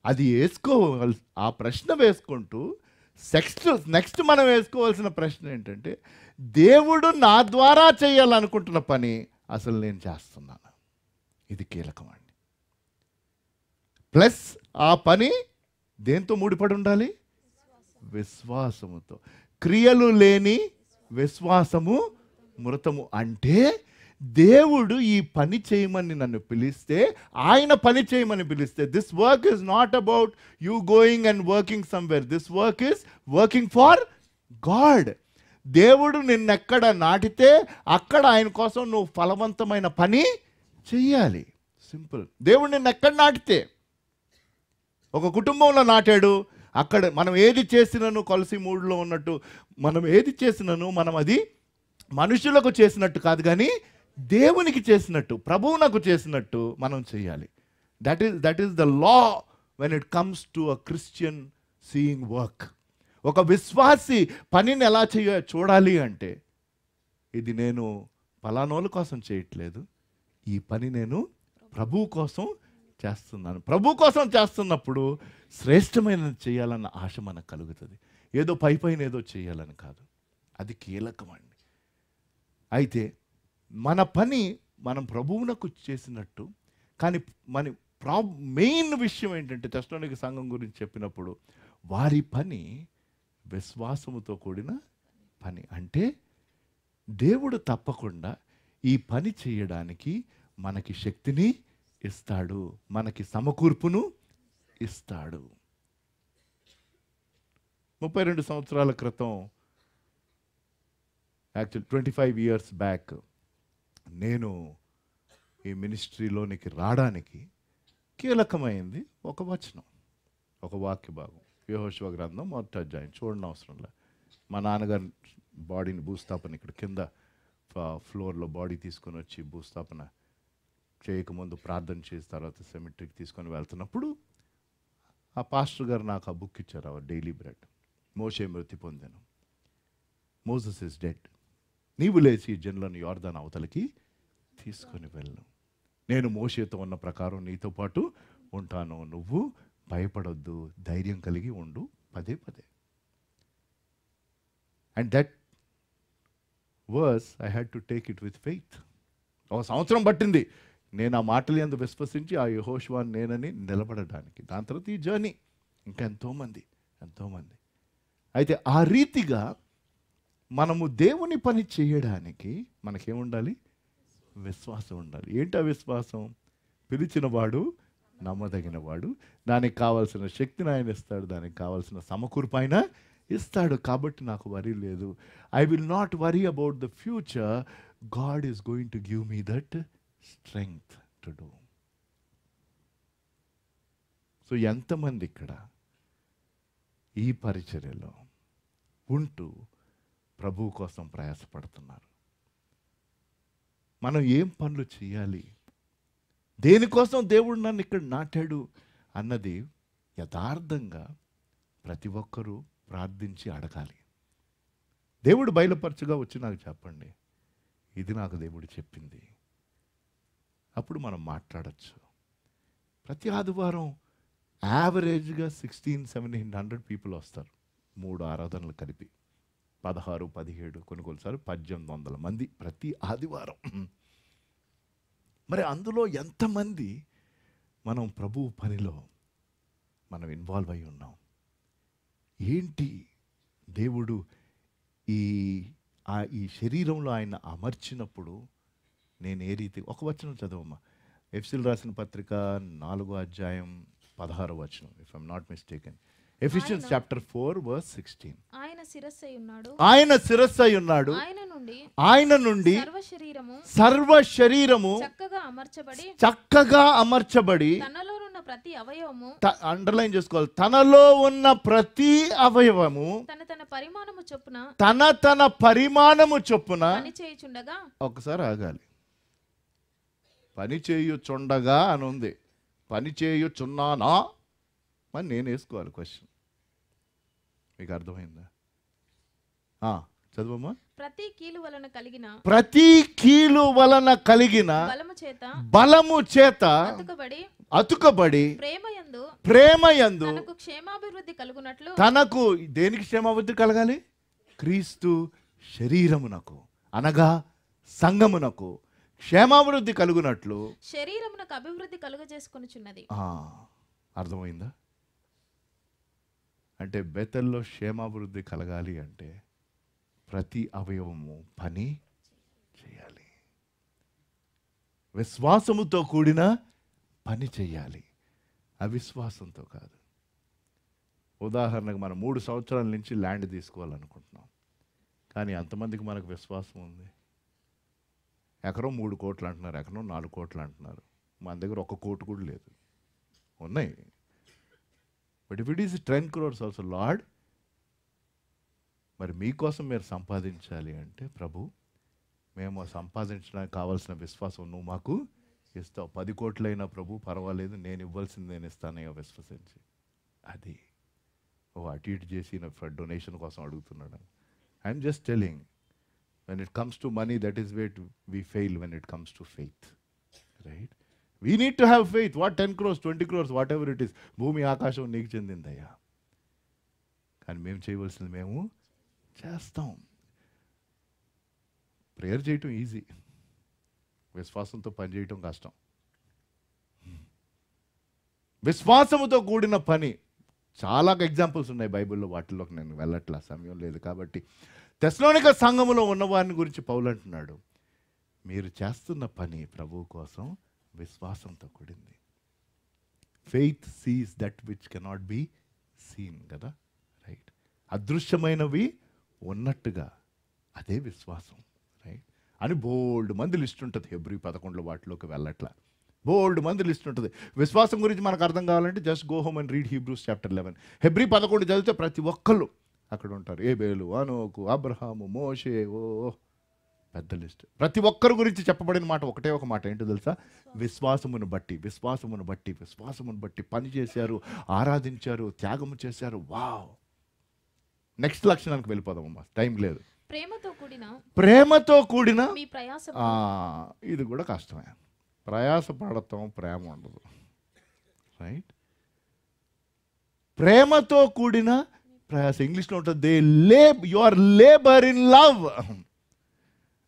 అది వేసుకోవల్ ఆ ప్రశ్న వేసుకుంటూ నెక్స్ట్ నెక్స్ట్ మనం వేసుకోవాల్సిన ప్రశ్న ఏంటంటే దేవుడు నా ద్వారా చేయాలనుకుంటున్న పని అసలు నేను చేస్తున్నాను? ఇది కీలకమండి. ప్లస్ ఆ పని దేంతో ముడిపడి ఉండాలి? విశ్వాసముతో. క్రియలు లేని విశ్వాసము మృతము. అంటే దేవుడు ఈ పని చేయమని నన్ను పిలిస్తే ఆయన పని చేయమని పిలిస్తే this work is not about you going and working somewhere this work is working for God దేవుడు నిన్నెక్కడ నాటితే అక్కడ ఆయన కోసం నువ్వు ఫలవంతమైన పని చెయ్యాలి. సింపుల్ దేవుడు నిన్నెక్కడ నాటితే? ఒక కుటుంబంలో నాటాడు అక్కడ మనం ఏది చేసినను కొలసి మూడులో ఉన్నట్టు మనం ఏది చేసినను మనం అది మనుషులకు చేసినట్టు కాదు కానీ దేవునికి చేసినట్టు ప్రభువునకు చేసినట్టు మనం చేయాలి. That is that is the law when it comes to a Christian seeing work ఒక విశ్వాసి పనిని ఎలా చేయ చూడాలి అంటే ఇది నేను పలానోళ్ళ కోసం చేయట్లేదు. ఈ పని నేను ప్రభువు కోసం చేస్తున్నాను. ప్రభు కోసం చేస్తున్నప్పుడు శ్రేష్టమైనది చేయాలన్న ఆశ మనకు కలుగుతుంది. ఏదో పై పైన ఏదో చేయాలని కాదు. అది కీలకమండి అయితే మన పని మనం ప్రభువునకు చేసినట్టు కానీ మన ప్రా మెయిన్ విషయం ఏంటంటే తెస్టోనిక సంఘం గురించి చెప్పినప్పుడు వారి పని విశ్వాసముతో కూడిన పని. అంటే దేవుడు తప్పకుండా ఈ పని చేయడానికి మనకి శక్తిని ఇస్తాడు. మనకి సమకూర్పును ఇస్తాడు. ముప్పై రెండు సంవత్సరాల క్రితం actual twenty five years back నేను ఈ మినిస్ట్రీలోనికి రావడానికి కీలకమైంది ఒక వచనం ఒక వాక్య భాగం యహోశివ గ్రంథం మొదటి అధ్యాయం చూడడం అవసరం లే మా నాన్నగారి బాడీని భూస్థాపన ఇక్కడ కింద ఫ్లోర్లో బాడీ తీసుకొని వచ్చి భూస్థాపన చేయకముందు ప్రార్థన చేసిన తర్వాత సెమిట్రీకి తీసుకొని వెళ్తున్నప్పుడు ఆ పాస్టర్ గారు నాకు ఆ బుక్ ఇచ్చారు ఆ డైలీ బ్రెడ్ మోసే మృతి పొందాను. మోజస్ ఇస్ డెడ్ నీవు లేచి ఈ జనులను యోర్దాన్ అవతలకి తీసుకొని వెళ్ళు. నేను మోషేతో ఉన్న ప్రకారం నీతో పాటు ఉంటాను. నువ్వు భయపడొద్దు. ధైర్యం కలిగి ఉండు. పదే పదే. And that verse I had to take it with faith ఒక సంవత్సరం పట్టింది. నేను ఆ మాటలు ఎందు విశ్వసించి ఆ యహోష్వాన్ నేనని నిలబడడానికి. దాని తర్వాత ఈ జర్నీ ఇంకా ఎంతోమంది ఎంతోమంది. అయితే ఆ రీతిగా మనము దేవుని పని చేయడానికి మనకేముండాలి? విశ్వాసం ఉండాలి. ఏంటి ఆ విశ్వాసం? పిలిచినవాడు నమ్మదగినవాడు. దానికి కావాల్సిన శక్తిని ఆయన ఇస్తాడు. దానికి కావాల్సిన సమకూర్పు ఆయన ఇస్తాడు. కాబట్టి నాకు వరి లేదు. I will not worry about the future God is going to give me that strength to do so ఎంతమంది ఇక్కడ ఈ పరిచర్యలో ఉంటూ ప్రభువు కోసం ప్రయాసపడుతున్నారు? మనం ఏం పనులు చేయాలి? దేనికోసం దేవుడు నన్ను ఇక్కడ నాటాడు అన్నది యథార్థంగా ప్రతి ఒక్కరూ ప్రార్థించి అడగాలి. దేవుడు బయలుపరచుగా వచ్చి నాకు చెప్పండి. ఇది నాకు దేవుడు చెప్పింది. అప్పుడు మనం మాట్లాడచ్చు. ప్రతి ఆదివారం యావరేజ్గా సిక్స్టీన్ సెవెంటీన్ హండ్రెడ్ పీపుల్ వస్తారు. మూడు ఆరాధనలు కలిపి. పదహారు పదిహేడు కొనుగోలు సార్ పద్దెనిమిది వందల మంది ప్రతి ఆదివారం. మరి అందులో ఎంతమంది మనం ప్రభు పనిలో మనం ఇన్వాల్వ్ అయి ఉన్నాం? ఏంటి దేవుడు ఈ ఈ శరీరంలో ఆయన అమర్చినప్పుడు నేను ఏ రీతి ఒక వచనం చదవమ్మా. ఎఫ్సిల్ రాసిన పత్రిక నాలుగో అధ్యాయం పదహారో వచనం if I'm not mistaken Ephesians chapter four verse sixteen. ఆయన శిరస్సు ఉన్నాడు. ఆయన శిరస్సు ఉన్నాడు. ఆయన నుండి ఆయన నుండి సర్వ శరీరము సర్వ శరీరము చక్కగా అమర్చబడి చక్కగా అమర్చబడి తనలోనున్న ప్రతి అవయవము అండర్లైన్ చేసుకోవాలి. తనలో ఉన్న ప్రతి అవయవము తన తన పరిమాణము చొప్పున తన తన పరిమాణము చొప్పున పని చేయుచుండగా ఒకసారి ఆగాలి. పని చేయుచుండగా అని ఉంది. పని చేయుచున్నానా? మరి నేను వేసుకోవాలి క్వశ్చన్ మీకు అర్థమైందా? ఆ, చదువమ్మా. ప్రతి కీలు వలన కలిగిన ప్రతి కీలు వలన కలిగిన బలము చేత బలము చేత అతుకబడి అతుకబడి ప్రేమయందు ప్రేమయందు తనకు క్షేమాభివృద్ధి కలుగునట్లు తనకు దేనికి క్షేమాభివృద్ధి కలగాలి? క్రీస్తు శరీరమునకు అనగా సంగమునకు క్షేమాభివృద్ధి కలుగునట్లు శరీరమునకు అభివృద్ధి కలుగజేసుకొనుచున్నది. అర్థమైందా? అంటే బెతల్లో క్షేమాభివృద్ధి కలగాలి అంటే ప్రతి అవయవము పని చేయాలి. విశ్వాసముతో కూడిన పని చేయాలి. అవిశ్వాసంతో కాదు. ఉదాహరణకు మనం మూడు సంవత్సరాల నుంచి ల్యాండ్ తీసుకోవాలనుకుంటున్నాం. కానీ ఎంతమందికి మనకు విశ్వాసం ఉంది. ఎకరం మూడు కోట్లు అంటున్నారు ఎకరం నాలుగు కోట్లు అంటున్నారు. మన దగ్గర ఒక కోటి కూడా లేదు. ఉన్నాయి. But if it is ten crores also Lord మరి మీకోసం మీరు సంపాదించాలి అంటే ప్రభు మేము సంపాదించడానికి కావాల్సిన విశ్వాసం నువ్వు మాకు ఇస్తావు. పది కోట్లైనా ప్రభు పర్వాలేదు నేను ఇవ్వాల్సింది నేను ఇస్తానయ్యా విశ్వసించి. అది. ఓ అటు ఇటు చేసి నా డొనేషన్ కోసం అడుగుతున్నాడు. I'm just telling when it comes to money that is wait we fail when it comes to faith right we need to have faith what ten crores twenty crores whatever it is భూమి ఆకాశం నీకు చెందిందయ్యా. కానీ మేము చేయవలసింది మేము చేస్తాం. Prayer చేయటం easy. విశ్వాసంతో పనిచేయటం కష్టం. విశ్వాసముతో కూడిన పని. చాలా ఎగ్జాంపుల్స్ ఉన్నాయి బైబిల్లో వాటిలోకి నేను వెళ్ళట్లా సమయం లేదు కాబట్టి. తెస్లోనిక సంఘములో ఉన్నవారిని గురించి పౌలు అంటున్నాడు మీరు చేస్తున్న పని ప్రభువు కోసం విశ్వాసంతో కూడింది. Faith sees that which cannot be seen కదా? రైట్ అదృశ్యమైనవి ఉన్నట్టుగా అదే విశ్వాసం. రైట్ అని బోల్డ్ మంది లిస్ట్ ఉంటుంది హెబ్రి పదకొండులో వాటిలోకి వెళ్ళట్లా. బోల్డ్ మంది లిస్ట్ ఉంటుంది. విశ్వాసం గురించి మనకు అర్థం కావాలంటే just go home and read Hebrews chapter eleven. హెబ్రి పదకొండు చదివితే ప్రతి ఒక్కళ్ళు అక్కడ ఉంటారు. ఏబేలు అనోకు అబ్రహాము మోషే ఓ పెద్ద లిస్ట్. ప్రతి ఒక్కరి గురించి చెప్పబడిన మాట ఒకటే ఒక మాట. ఏంటో తెలుసా? విశ్వాసమును బట్టి విశ్వాసమును బట్టి విశ్వాసమును బట్టి పని చేశారు ఆరాధించారు త్యాగము చేశారు. వావ్! నెక్స్ట్ లక్షణానికి వెళ్ళిపోదాం అమ్మా. టైం లేదు. ప్రేమతో కూడిన ప్రేమతో కూడిన ఇది కూడా కష్టమే. ప్రయాస పడతాం ప్రేమ ఉండదు. రైట్ ప్రేమతో కూడిన ప్రయాస. ఇంగ్లీష్లో ఉంటుంది they lay you are labour in love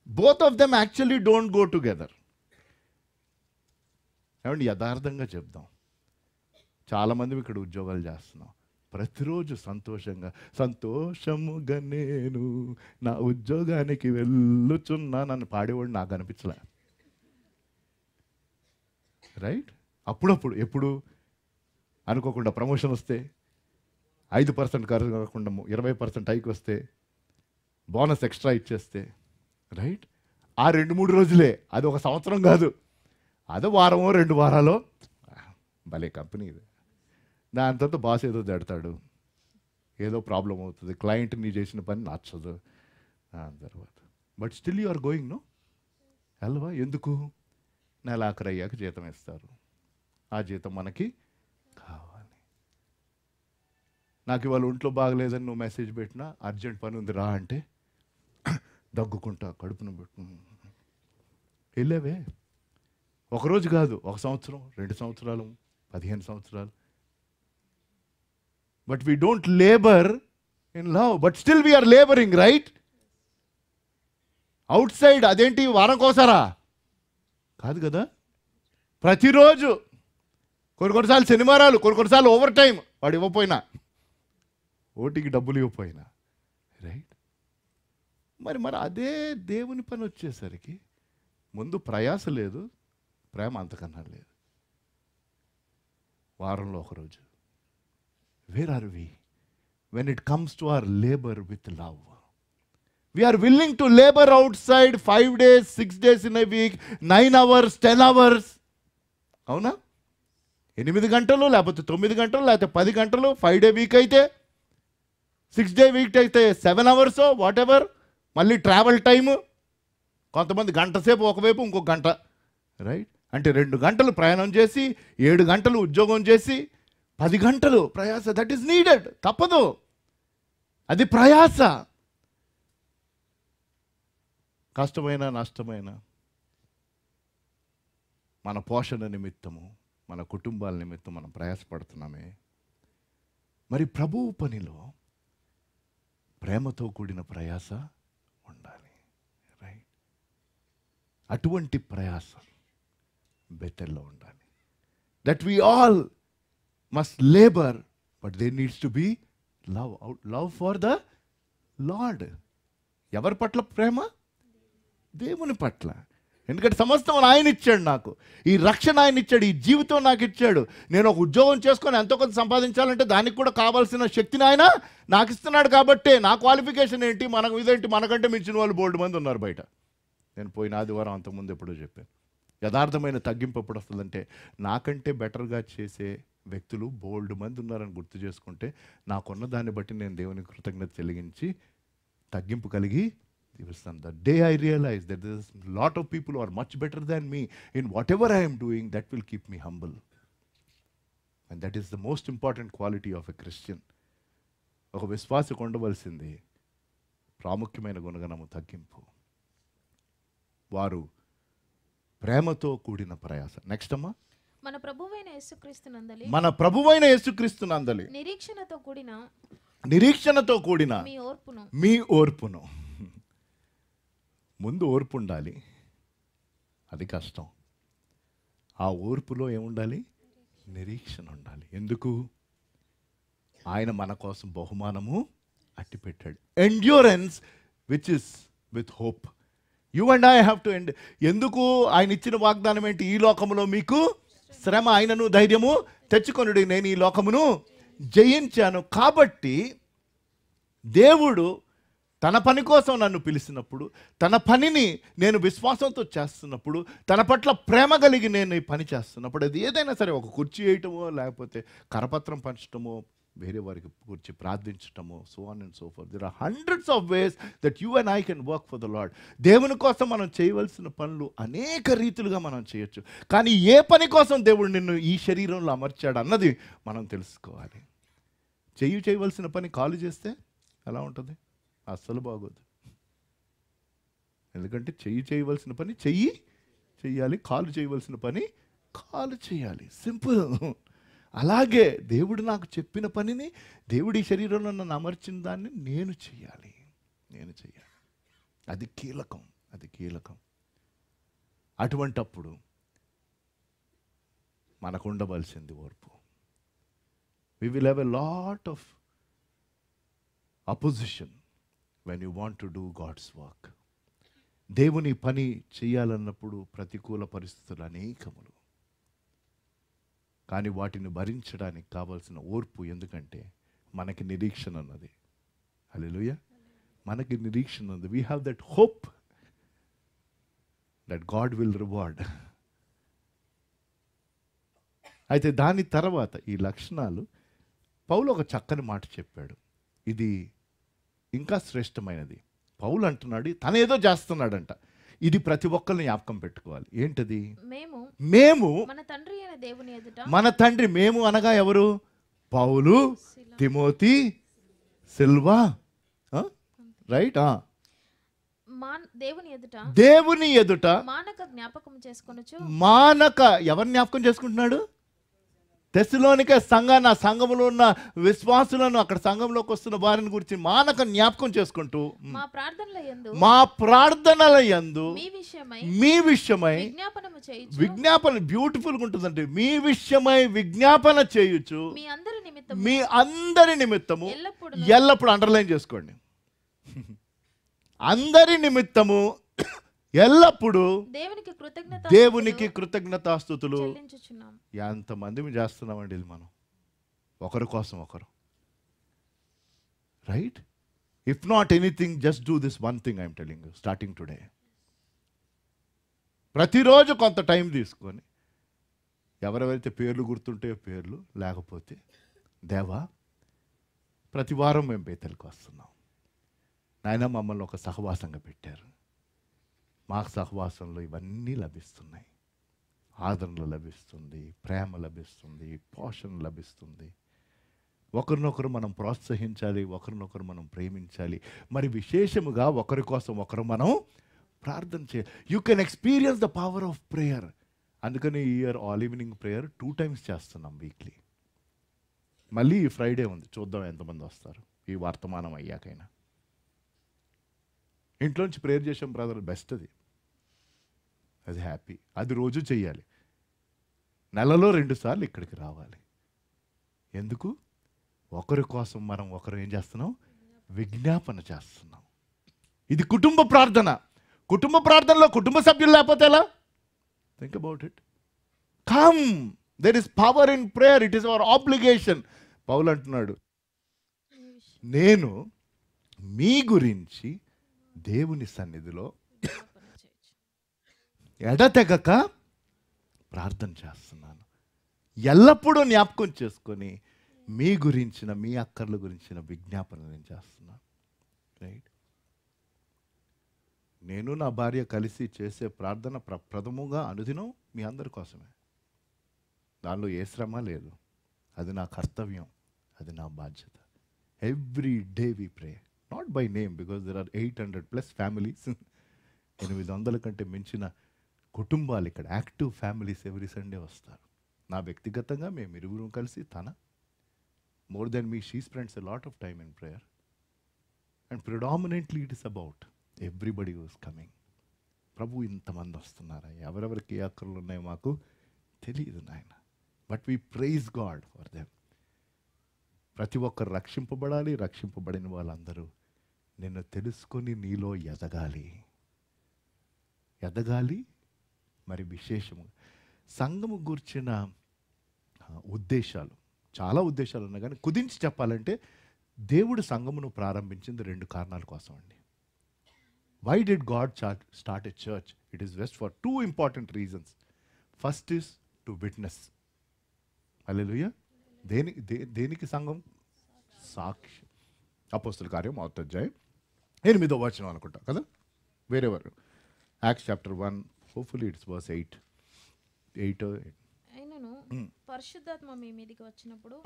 both of them actually don't go together ఏమండి యథార్థంగా చెప్దాం. చాలామంది ఇక్కడ ఉద్యోగాలు చేస్తున్నాం. ప్రతిరోజు సంతోషంగా సంతోషముగా నేను నా ఉద్యోగానికి వెళ్ళుచున్నా నన్ను పాడేవాడు నాకు అనిపించలే. రైట్? అప్పుడప్పుడు ఎప్పుడు? అనుకోకుండా ప్రమోషన్ వస్తే ఐదు పర్సెంట్ ఖర్చు కాకుండా ఇరవై పర్సెంట్ హైక్ వస్తే బోనస్ ఎక్స్ట్రా ఇచ్చేస్తే రైట్? ఆ రెండు మూడు రోజులే అది ఒక సంవత్సరం కాదు. అదో వారమో రెండు వారాలో భలే కంపెనీ ఇది. దాని తర్వాత బాస్ ఏదో తిడతాడు. ఏదో ప్రాబ్లం అవుతుంది. క్లయింట్ నీ చేసిన పని నచ్చదు. దాని తర్వాత. But still you are going no Alva ఎందుకు? నెల ఆఖరి అయ్యాక జీతం ఇస్తారు. ఆ జీతం మనకి కావాలి. నాకు ఇవాళ ఒంట్లో బాగలేదని నువ్వు మెసేజ్ పెట్టినా అర్జెంట్ పని ఉంది రా అంటే దగ్గుకుంటా కడుపున పెట్టు. వెళ్ళావే? ఒకరోజు కాదు ఒక సంవత్సరం రెండు సంవత్సరాలు పదిహేను సంవత్సరాలు. But we don't labour in love but still we're labouring right outside అదేంటి వారం కోసారా? కాదు కదా? ప్రతిరోజు కొన్ని కొన్నిసార్లు శనివారాలు కొన్ని కొన్నిసార్లు ఓవర్ టైం వాడు ఇవ్వపోయినా ఓటికి డబ్బులు ఇవ్వపోయినా రైట్ మరి మరి అదే దేవుని పని వచ్చేసరికి ముందు ప్రయాస లేదు ప్రేమ అంతకన్నా లేదు. వారంలో ఒకరోజు where are we when it comes to our labour with love we're willing to labour outside five days six days in a week nine hours ten hours అవునా? ఎనిమిది గంటలు లేకపోతే తొమ్మిది గంటలు లేకపోతే పది గంటలు ఫైవ్ డే వీక్ అయితే సిక్స్ డే వీక్ అయితే సెవెన్ అవర్స్ వాట్ ఎవర్ మళ్ళీ ట్రావెల్ టైము కొంతమంది గంట సేపు ఒకవైపు ఇంకొక గంట రైట్ అంటే రెండు గంటలు ప్రయాణం చేసి ఏడు గంటలు ఉద్యోగం చేసి పది గంటలు ప్రయాస దట్ ఈస్ నీడెడ్ తప్పదు. అది ప్రయాస. కష్టమైన నష్టమైన మన పోషణ నిమిత్తము మన కుటుంబాల నిమిత్తం మనం ప్రయాసపడుతున్నామే. మరి ప్రభువు పనిలో ప్రేమతో కూడిన ప్రయాస ఉండాలి. రైట్ అటువంటి ప్రయాస బెతెల్లో ఉండాలి. That we all must labour but they needs to be love love for the Lord ఎవరి పట్ల ప్రేమ? దేవుని పట్ల. ఎందుకంటే సమస్తం ఆయన ఇచ్చాడు నాకు. ఈ రక్షణ ఆయన ఇచ్చాడు ఈ జీవితం నాకు ఇచ్చాడు. నేను ఒక ఉద్యోగం చేసుకొని ఎంతో కొంత సంపాదించాలంటే దానికి కూడా కావాల్సిన శక్తిని ఆయన నాకు ఇస్తున్నాడు కాబట్టే నా క్వాలిఫికేషన్ ఏంటి మనకు ఇదేంటి మనకంటే మించిన వాళ్ళు బోల్డ్ మంది ఉన్నారు బయట. నేను పోయిన ఆదివారం అంతకుముందు ఎప్పుడో చెప్పాను. యథార్థమైన తగ్గింపు ఎప్పుడు వస్తుందంటే నాకంటే బెటర్గా చేసే వ్యక్తులు బోల్డ్ మంది ఉన్నారని గుర్తు చేసుకుంటే నాకున్న దాన్ని బట్టి నేను దేవుని కృతజ్ఞత చెల్లించి తగ్గింపు కలిగి జీవిస్తాను the day I realise that this lot of people are much better than me in whatever I'm doing that will keep me humble and that is the most important quality of a Christian ఒక విశ్వాసకు ఉండవలసింది ప్రాముఖ్యమైన గుణగణము తగ్గింపు. వారు ప్రేమతో కూడిన ప్రయాస. Next అమ్మా. మన ప్రభువైన యేసుక్రీస్తు నందలి మన ప్రభువైన యేసుక్రీస్తు నందలి. నిరీక్షణతో కూడిన నిరీక్షణతో కూడిన మీ ఓర్పును మీ ఓర్పును. ముందు ఓర్పు ఉండాలి. అది కష్టం. ఆ ఓర్పులో ఏముండాలి? నిరీక్షణ ఉండాలి. ఎందుకు? ఆయన మన కోసం బహుమానము అట్టి పెట్టాడు endurance which is with hope you and I have to end ఎందుకు ఆయన ఇచ్చిన వాగ్దానం ఏంటి? ఈ లోకములో మీకు శ్రమ ఆయనను ధైర్యము తెచ్చుకొనుడు. నేను ఈ లోకమును జయించాను. కాబట్టి దేవుడు తన పని కోసం నన్ను పిలిచినప్పుడు తన పనిని నేను విశ్వాసంతో చేస్తున్నప్పుడు తన పట్ల ప్రేమ కలిగి నేను ఈ పని చేస్తున్నప్పుడు అది ఏదైనా సరే ఒక కుర్చీ వేయటమో లేకపోతే కరపత్రం పంచటమో వేరే వారికి కూర్చి ప్రార్థించటమో so on and so for there are hundreds of ways that you and I can work for the Lord దేవుని కోసం మనం చేయవలసిన పనులు అనేక రీతులుగా మనం చేయొచ్చు. కానీ ఏ పని కోసం దేవుడు నిన్ను ఈ శరీరంలో అమర్చాడు అన్నది మనం తెలుసుకోవాలి. చెయ్యి చేయవలసిన పని కాలు చేస్తే ఎలా ఉంటుంది? అస్సలు బాగోదు. ఎందుకంటే చెయ్యి చేయవలసిన పని చెయ్యి చెయ్యాలి కాలు చేయవలసిన పని కాలు చేయాలి. సింపుల్. అలాగే దేవుడు నాకు చెప్పిన పనిని దేవుడి శరీరంలో నన్ను అమర్చిన దాన్ని నేను చేయాలి నేను చేయాలి అది కీలకం. అది కీలకం. అటువంటప్పుడు మనకు ఉండవలసింది ఓర్పు. We will have a lot of opposition when you want to do God's work దేవుని పని చేయాలన్నప్పుడు ప్రతికూల పరిస్థితులు అనేకములు. కానీ వాటిని భరించడానికి కావాల్సిన ఓర్పు ఎందుకంటే మనకి నిరీక్షణ ఉన్నది. అలెలుయ మనకి నిరీక్షణ ఉంది we have that hope that God will reward అయితే దాని తర్వాత ఈ లక్షణాలు పౌలు ఒక చక్కని మాట చెప్పాడు. ఇది ఇంకా శ్రేష్టమైనది. పౌలు అంటున్నాడు తను ఏదో చేస్తున్నాడంట. ఇది ప్రతి ఒక్కరిని జ్ఞాపకం పెట్టుకోవాలి. ఏంటది? మేము మేము మన తండ్రి అయిన దేవుని ఎదుట మన తండ్రి మేము అనగా ఎవరు? పౌలు తిమోతి సిల్వా. రైట్? దేవుని ఎదుట దేవుని ఎదుట మానక జ్ఞాపకం చేసుకొనుచు మానక ఎవరిని జ్ఞాపకం చేసుకుంటున్నాడు? తెస్సులోనిక సంఘాన్ని ఆ సంఘంలో ఉన్న విశ్వాసులను అక్కడ సంఘంలోకి వస్తున్న వారిని గురించి మానక జ్ఞాపకం చేసుకుంటూ మా ప్రార్థనల యందు మా ప్రార్థనల యందు మీ విషయమై మీ విషయమై విజ్ఞాపనము చేయుచు విజ్ఞాపన బ్యూటిఫుల్గా ఉంటుందండి. మీ విషయమై విజ్ఞాపన చేయొచ్చు మీ అందరి నిమిత్తం మీ అందరి నిమిత్తము ఎల్లప్పుడు అండర్లైన్ చేసుకోండి. అందరి నిమిత్తము ఎల్లప్పుడూ దేవునికి కృతజ్ఞత దేవునికి కృతజ్ఞతాస్థుతులు ఎంతమంది చేస్తున్నామండి ఇది మనం? ఒకరి కోసం ఒకరు. Right if not anything just do this one thing I'm telling starting today ప్రతిరోజు కొంత టైం తీసుకొని ఎవరెవరైతే పేర్లు గుర్తుంటాయో పేర్లు లేకపోతే దేవా ప్రతి వారం మేము బేతలకు వస్తున్నాం. నాయన మమ్మల్ని ఒక సహవాసంగా పెట్టారు. మాకు సహవాసంలో ఇవన్నీ లభిస్తున్నాయి. ఆదరణ లభిస్తుంది ప్రేమ లభిస్తుంది పోషణ లభిస్తుంది. ఒకరినొకరు మనం ప్రోత్సహించాలి ఒకరినొకరు మనం ప్రేమించాలి. మరి విశేషముగా ఒకరి కోసం ఒకరు మనం ప్రార్థన చేయాలి. You can experience the power of prayer అందుకని ఈ year all evening prayer two times చేస్తున్నాం వీక్లీ మళ్ళీ ఈ ఫ్రైడే ఉంది. చూద్దాం ఎంతమంది వస్తారు. ఈ వర్తమానం అయ్యాకైనా. ఇంట్లోంచి ప్రేయర్ చేసాం బ్రదర్ బెస్ట్ అది. అది హ్యాపీ అది రోజు చెయ్యాలి. నెలలో రెండు సార్లు ఇక్కడికి రావాలి. ఎందుకు? ఒకరి కోసం మనం ఒకరు ఏం చేస్తున్నాం? విజ్ఞాపన చేస్తున్నాం. ఇది కుటుంబ ప్రార్థన. కుటుంబ ప్రార్థనలో కుటుంబ సభ్యులు లేకపోతే ఎలా? Think about it come there is power in prayer it is our obligation పౌలు అంటున్నాడు నేను మీ గురించి దేవుని సన్నిధిలో. ఎడతెగక ప్రార్థన చేస్తున్నాను. ఎల్లప్పుడూ జ్ఞాపకం చేసుకొని మీ గురించిన మీ అక్కర్ల గురించిన విజ్ఞాపన నేను చేస్తున్నాను. రైట్ నేను నా భార్య కలిసి చేసే ప్రార్థన ప్ర ప్రథముగా అనుదినం మీ అందరి కోసమే. దానిలో ఏ శ్రమ లేదు. అది నా కర్తవ్యం. అది నా బాధ్యత. Every day we pray not by name because there are eight hundred plus families ఎనిమిది వందల కంటే మించిన కుటుంబాలు ఇక్కడ. యాక్టివ్ ఫ్యామిలీస్ ఎవ్రీ సండే వస్తారు. నా వ్యక్తిగతంగా మేము ఇరువురు కలిసి తన more than me she spends a lot of time in prayer and predominantly it is about everybody was coming ప్రభు ఇంతమంది వస్తున్నారా. ఎవరెవరికి ఏ అక్కర్లు ఉన్నాయో మాకు తెలియదు నాయన. But we praise God for them ప్రతి ఒక్కరు రక్షింపబడాలి రక్షింపబడిన వాళ్ళందరూ నిన్ను తెలుసుకొని నీలో ఎదగాలి. ఎదగాలి మరి విశేషము సంఘము గూర్చిన ఉద్దేశాలు. చాలా ఉద్దేశాలు ఉన్నాయి కానీ కుదించి చెప్పాలంటే దేవుడు సంఘమును ప్రారంభించింది రెండు కారణాల కోసం అండి why did God start a church it is best for two important reasons first is to witness hallelujah దేని దే- దేనికి సంఘం? సాక్షి. అపోస్తుల కార్యం మొదటి అధ్యాయం ఎనిమిదో వచనం అనుకుంటా కదా? వేరెవరు Acts chapter one hopefully it's verse eight eight అయినను మ్. పరిశుద్ధాత్మ మీ మీదికి వచ్చినప్పుడు.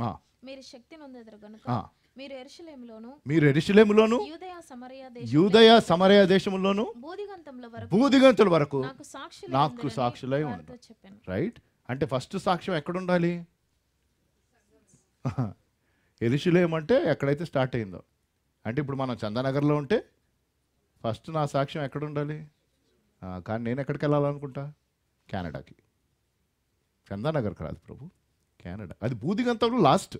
మీరు శక్తి నొందెదరు గనుక ఆ. మీరు ఎరుషలేములోను మీరు ఎరుషలేములోను యూదయ సమరయ యూదయ సమరయ దేశములోను బూదిగంతంల వరకు భూదిగంతుల వరకు నాకు సాక్షి నాకు సాక్షులై ఉండు. చెప్పాను. రైట్ అంటే ఫస్ట్ సాక్ష్యం ఎక్కడ ఉండాలి? ఎరుషులేం అంటే ఎక్కడైతే స్టార్ట్ అయిందో. అంటే ఇప్పుడు మనం చందానగర్లో ఉంటే ఫస్ట్ నా సాక్ష్యం ఎక్కడ ఉండాలి కానీ నేను ఎక్కడికి వెళ్ళాలనుకుంటా? కెనడాకి. చందానగర్కి రాదు ప్రభు. కెనడా. అది బూదిగంతంలో లాస్ట్.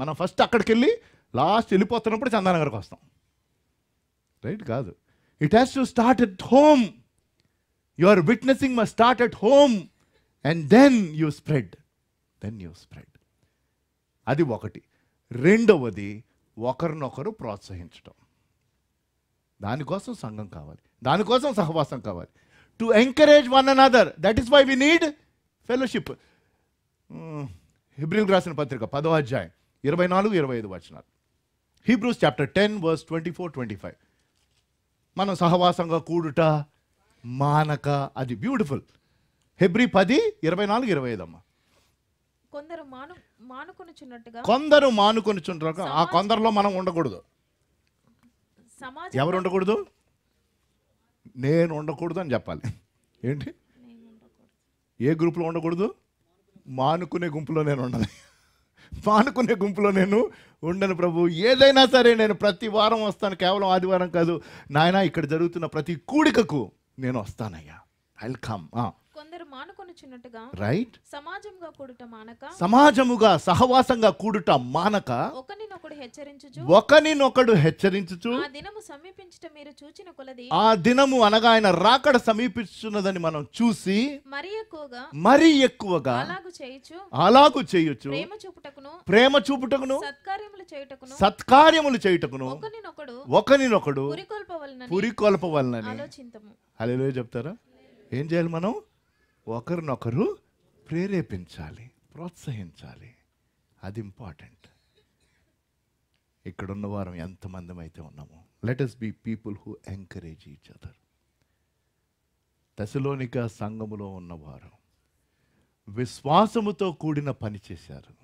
మనం ఫస్ట్ అక్కడికి వెళ్ళి లాస్ట్ వెళ్ళిపోతున్నప్పుడు చందానగర్కి వస్తాం. రైట్? కాదు. It has to start at home your witnessing my start at home and then you spread then you spread అది ఒకటి. రెండవది ఒకరినొకరు ప్రోత్సహించడం దానికోసం సంఘం కావాలి. దానికోసం సహవాసం కావాలి. To encourage one another that is why we need fellowship హిబ్రిల్ రాసిన పత్రిక పదో అధ్యాయం ఇరవై నాలుగు ఇరవై ఐదు వచనాలు. Hebrews chapter ten verse twenty four twenty five మనం సహవాసంగా కూడుట మానక అది బ్యూటిఫుల్ హెబ్రి పది ఇరవై నాలుగు ఇరవై ఐదు అమ్మా. కొందరు మాను మానుకొనుచున్నట్టుగా కొందరు మానుకొని ఆ కొందరిలో మనం ఉండకూడదు. సమాజం ఎవరు ఉండకూడదు? నేను ఉండకూడదు అని చెప్పాలి. ఏంటి. ఏ గ్రూప్లో ఉండకూడదు? మానుకునే గుంపులో నేను ఉండాలి. మానుకునే గుంపులో నేను ఉండను ప్రభు. ఏదైనా సరే నేను ప్రతి వారం వస్తాను. కేవలం ఆదివారం కాదు. నాయన ఇక్కడ జరుగుతున్న ప్రతి కూడికకు నేను వస్తానయ్యా. ఐ కమ్ కొందరు మానుకొనుచున్నట్టుగా రైట్ సమాజంగా కూడుట మానక సమాజముగా సహవాసంగా కూడుట మానక ఒకరినొకడు హెచ్చరించుచు ఒకనినొకడు హెచ్చరించుచు ఆ దినము సమీపించుట మీరు చూచిన కొలది. ఆ దినము అనగా ఆయన రాకడ సమీపిస్తున్నదని మనం చూసి మరి ఎక్కువగా మరీ ఎక్కువగా అలాగు చేయుచు అలాగు చేయొచ్చు ప్రేమ చూపుటకును ప్రేమ చూపుటకును సత్కార్యములు చేయుటకును సత్కార్యములు చేయుటకును ఒకరినొకడు ఒకనినొకడు పురికొల్పవలనని పురికొల్పవలనని. ఆలోచింతము. హలో చెప్తారా? ఏం చేయాలి మనం? ఒకరినొకరు ప్రేరేపించాలి ప్రోత్సహించాలి. అది ఇంపార్టెంట్. ఇక్కడున్న వారం ఎంతమంది అయితే ఉన్నామో. Let us be people who encourage each other దశలోనిక సంఘములో ఉన్నవారు విశ్వాసముతో కూడిన పని చేశారు.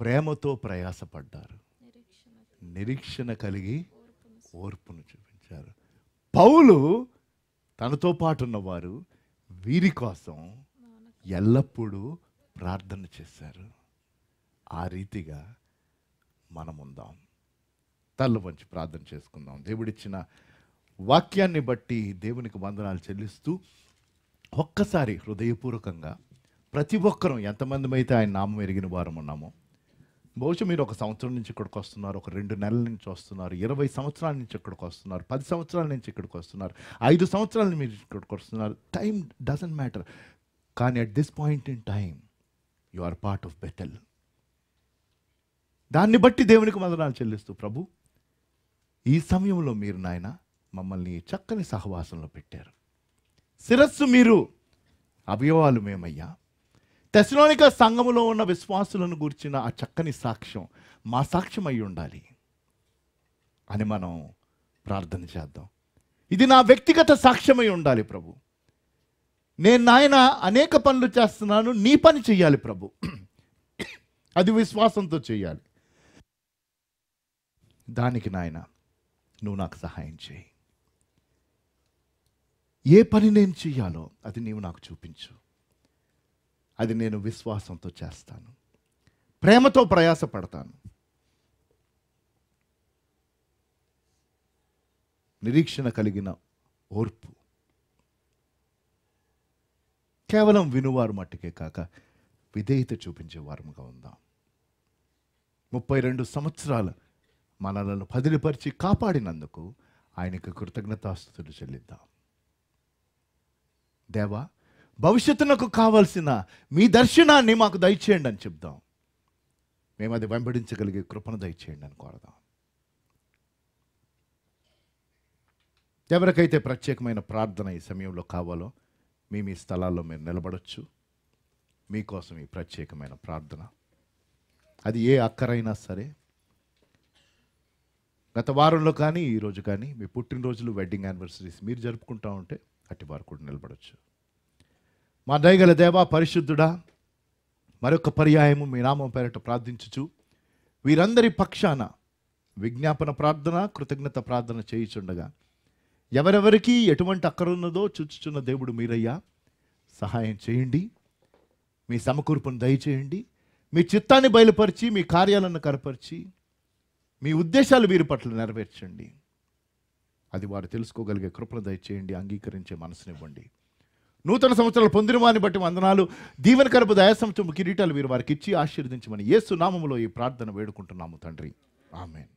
ప్రేమతో ప్రయాసపడ్డారు. నిరీక్షణ నిరీక్షణ కలిగి ఓర్పును చూపించారు. పౌలు తనతో పాటు ఉన్నవారు వీరి కోసం ఎల్లప్పుడూ ప్రార్థన చేశారు. ఆ రీతిగా మనం ఉందాం. తల్లు వంచి ప్రార్థన చేసుకుందాం. దేవుడిచ్చిన వాక్యాన్ని బట్టి దేవునికి వందనాలు చెల్లిస్తూ ఒక్కసారి హృదయపూర్వకంగా ప్రతి ఒక్కరూ ఎంతమంది అయితే ఆయన నామం ఎరిగిన వారం ఉన్నామో బహుశా మీరు ఒక సంవత్సరం నుంచి ఇక్కడికి వస్తున్నారు ఒక రెండు నెలల నుంచి వస్తున్నారు ఇరవై సంవత్సరాల నుంచి ఇక్కడికి వస్తున్నారు పది సంవత్సరాల నుంచి ఇక్కడికి వస్తున్నారు ఐదు సంవత్సరాల నుంచి మీరు ఇక్కడికి వస్తున్నారు. టైం డజంట్ మ్యాటర్ కానీ at this point in time you are part of Bethel దాన్ని బట్టి దేవునికి వందనాలు చెల్లిస్తూ ప్రభు ఈ సమయంలో మీరు నాయన మమ్మల్ని చక్కని సహవాసంలో పెట్టారు. శిరస్సు మీరు అవయవాలు మేమయ్యా. తెసలోనిక సంఘములో ఉన్న విశ్వాసులను గురించిన ఆ చక్కని సాక్ష్యం మా సాక్ష్యం అయి ఉండాలి అని మనం ప్రార్థన చేద్దాం. ఇది నా వ్యక్తిగత సాక్ష్యమై ఉండాలి ప్రభు. నేను నాయన అనేక పనులు చేస్తున్నాను నీ పని చెయ్యాలి ప్రభు. అది విశ్వాసంతో చేయాలి దానికి నాయన నువ్వు నాకు సహాయం చేయి. ఏ పని నేను చెయ్యాలో అది నీవు నాకు చూపించు. అది నేను విశ్వాసంతో చేస్తాను. ప్రేమతో ప్రయాసపడతాను. నిరీక్షణ కలిగిన ఓర్పు. కేవలం వినువారు మట్టుకే కాక విధేయత చూపించే వారముగా ఉందాం. ముప్పై రెండు సంవత్సరాల మనలను పదిలిపరిచి కాపాడినందుకు ఆయనకు కృతజ్ఞతాస్థుతులు చెల్లిద్దాం. దేవా భవిష్యత్తునకు కావలసిన మీ దర్శనాన్ని మాకు దయచేయండి అని చెప్దాం. మేము అది వెంబడించగలిగే కృపను దయచేయండి అని కోరదాం. ఎవరికైతే ప్రత్యేకమైన ప్రార్థన ఈ సమయంలో కావాలో మీ మీ స్థలాల్లో మీరు నిలబడొచ్చు. మీకోసం ఈ ప్రత్యేకమైన ప్రార్థన. అది ఏ అక్కరైనా సరే గత వారంలో కానీ ఈరోజు కానీ మీ పుట్టినరోజులు వెడ్డింగ్ యానివర్సరీస్ మీరు జరుపుకుంటా ఉంటే అట్టి వారు కూడా నిలబడొచ్చు. మా దయగల దేవా పరిశుద్ధుడా మరొక పర్యాయము మీ నామం పేరట ప్రార్థించుచు. వీరందరి పక్షాన విజ్ఞాపన ప్రార్థన కృతజ్ఞత ప్రార్థన చేయుచుండగా. ఎవరెవరికి ఎటువంటి అక్కరున్నదో చూచుచున్న దేవుడు మీరయ్యా సహాయం చేయండి. మీ సమకూర్పును దయచేయండి. మీ చిత్తాన్ని బయలుపరిచి మీ కార్యాలను కనపరిచి మీ ఉద్దేశాలు వీరి పట్ల నెరవేర్చండి. అది వారు తెలుసుకోగలిగే కృపను దయచేయండి అంగీకరించే మనసునివ్వండి. నూతన సంవత్సరాలు పొందిన వారిని బట్టి వందనాలు. దీవెనకరపు దయాసంతో కిరీటాలు వీరు వారికి ఇచ్చి ఆశీర్వదించమని యేసు నామములో ఈ ప్రార్థన వేడుకుంటున్నాము తండ్రి. ఆమెన్.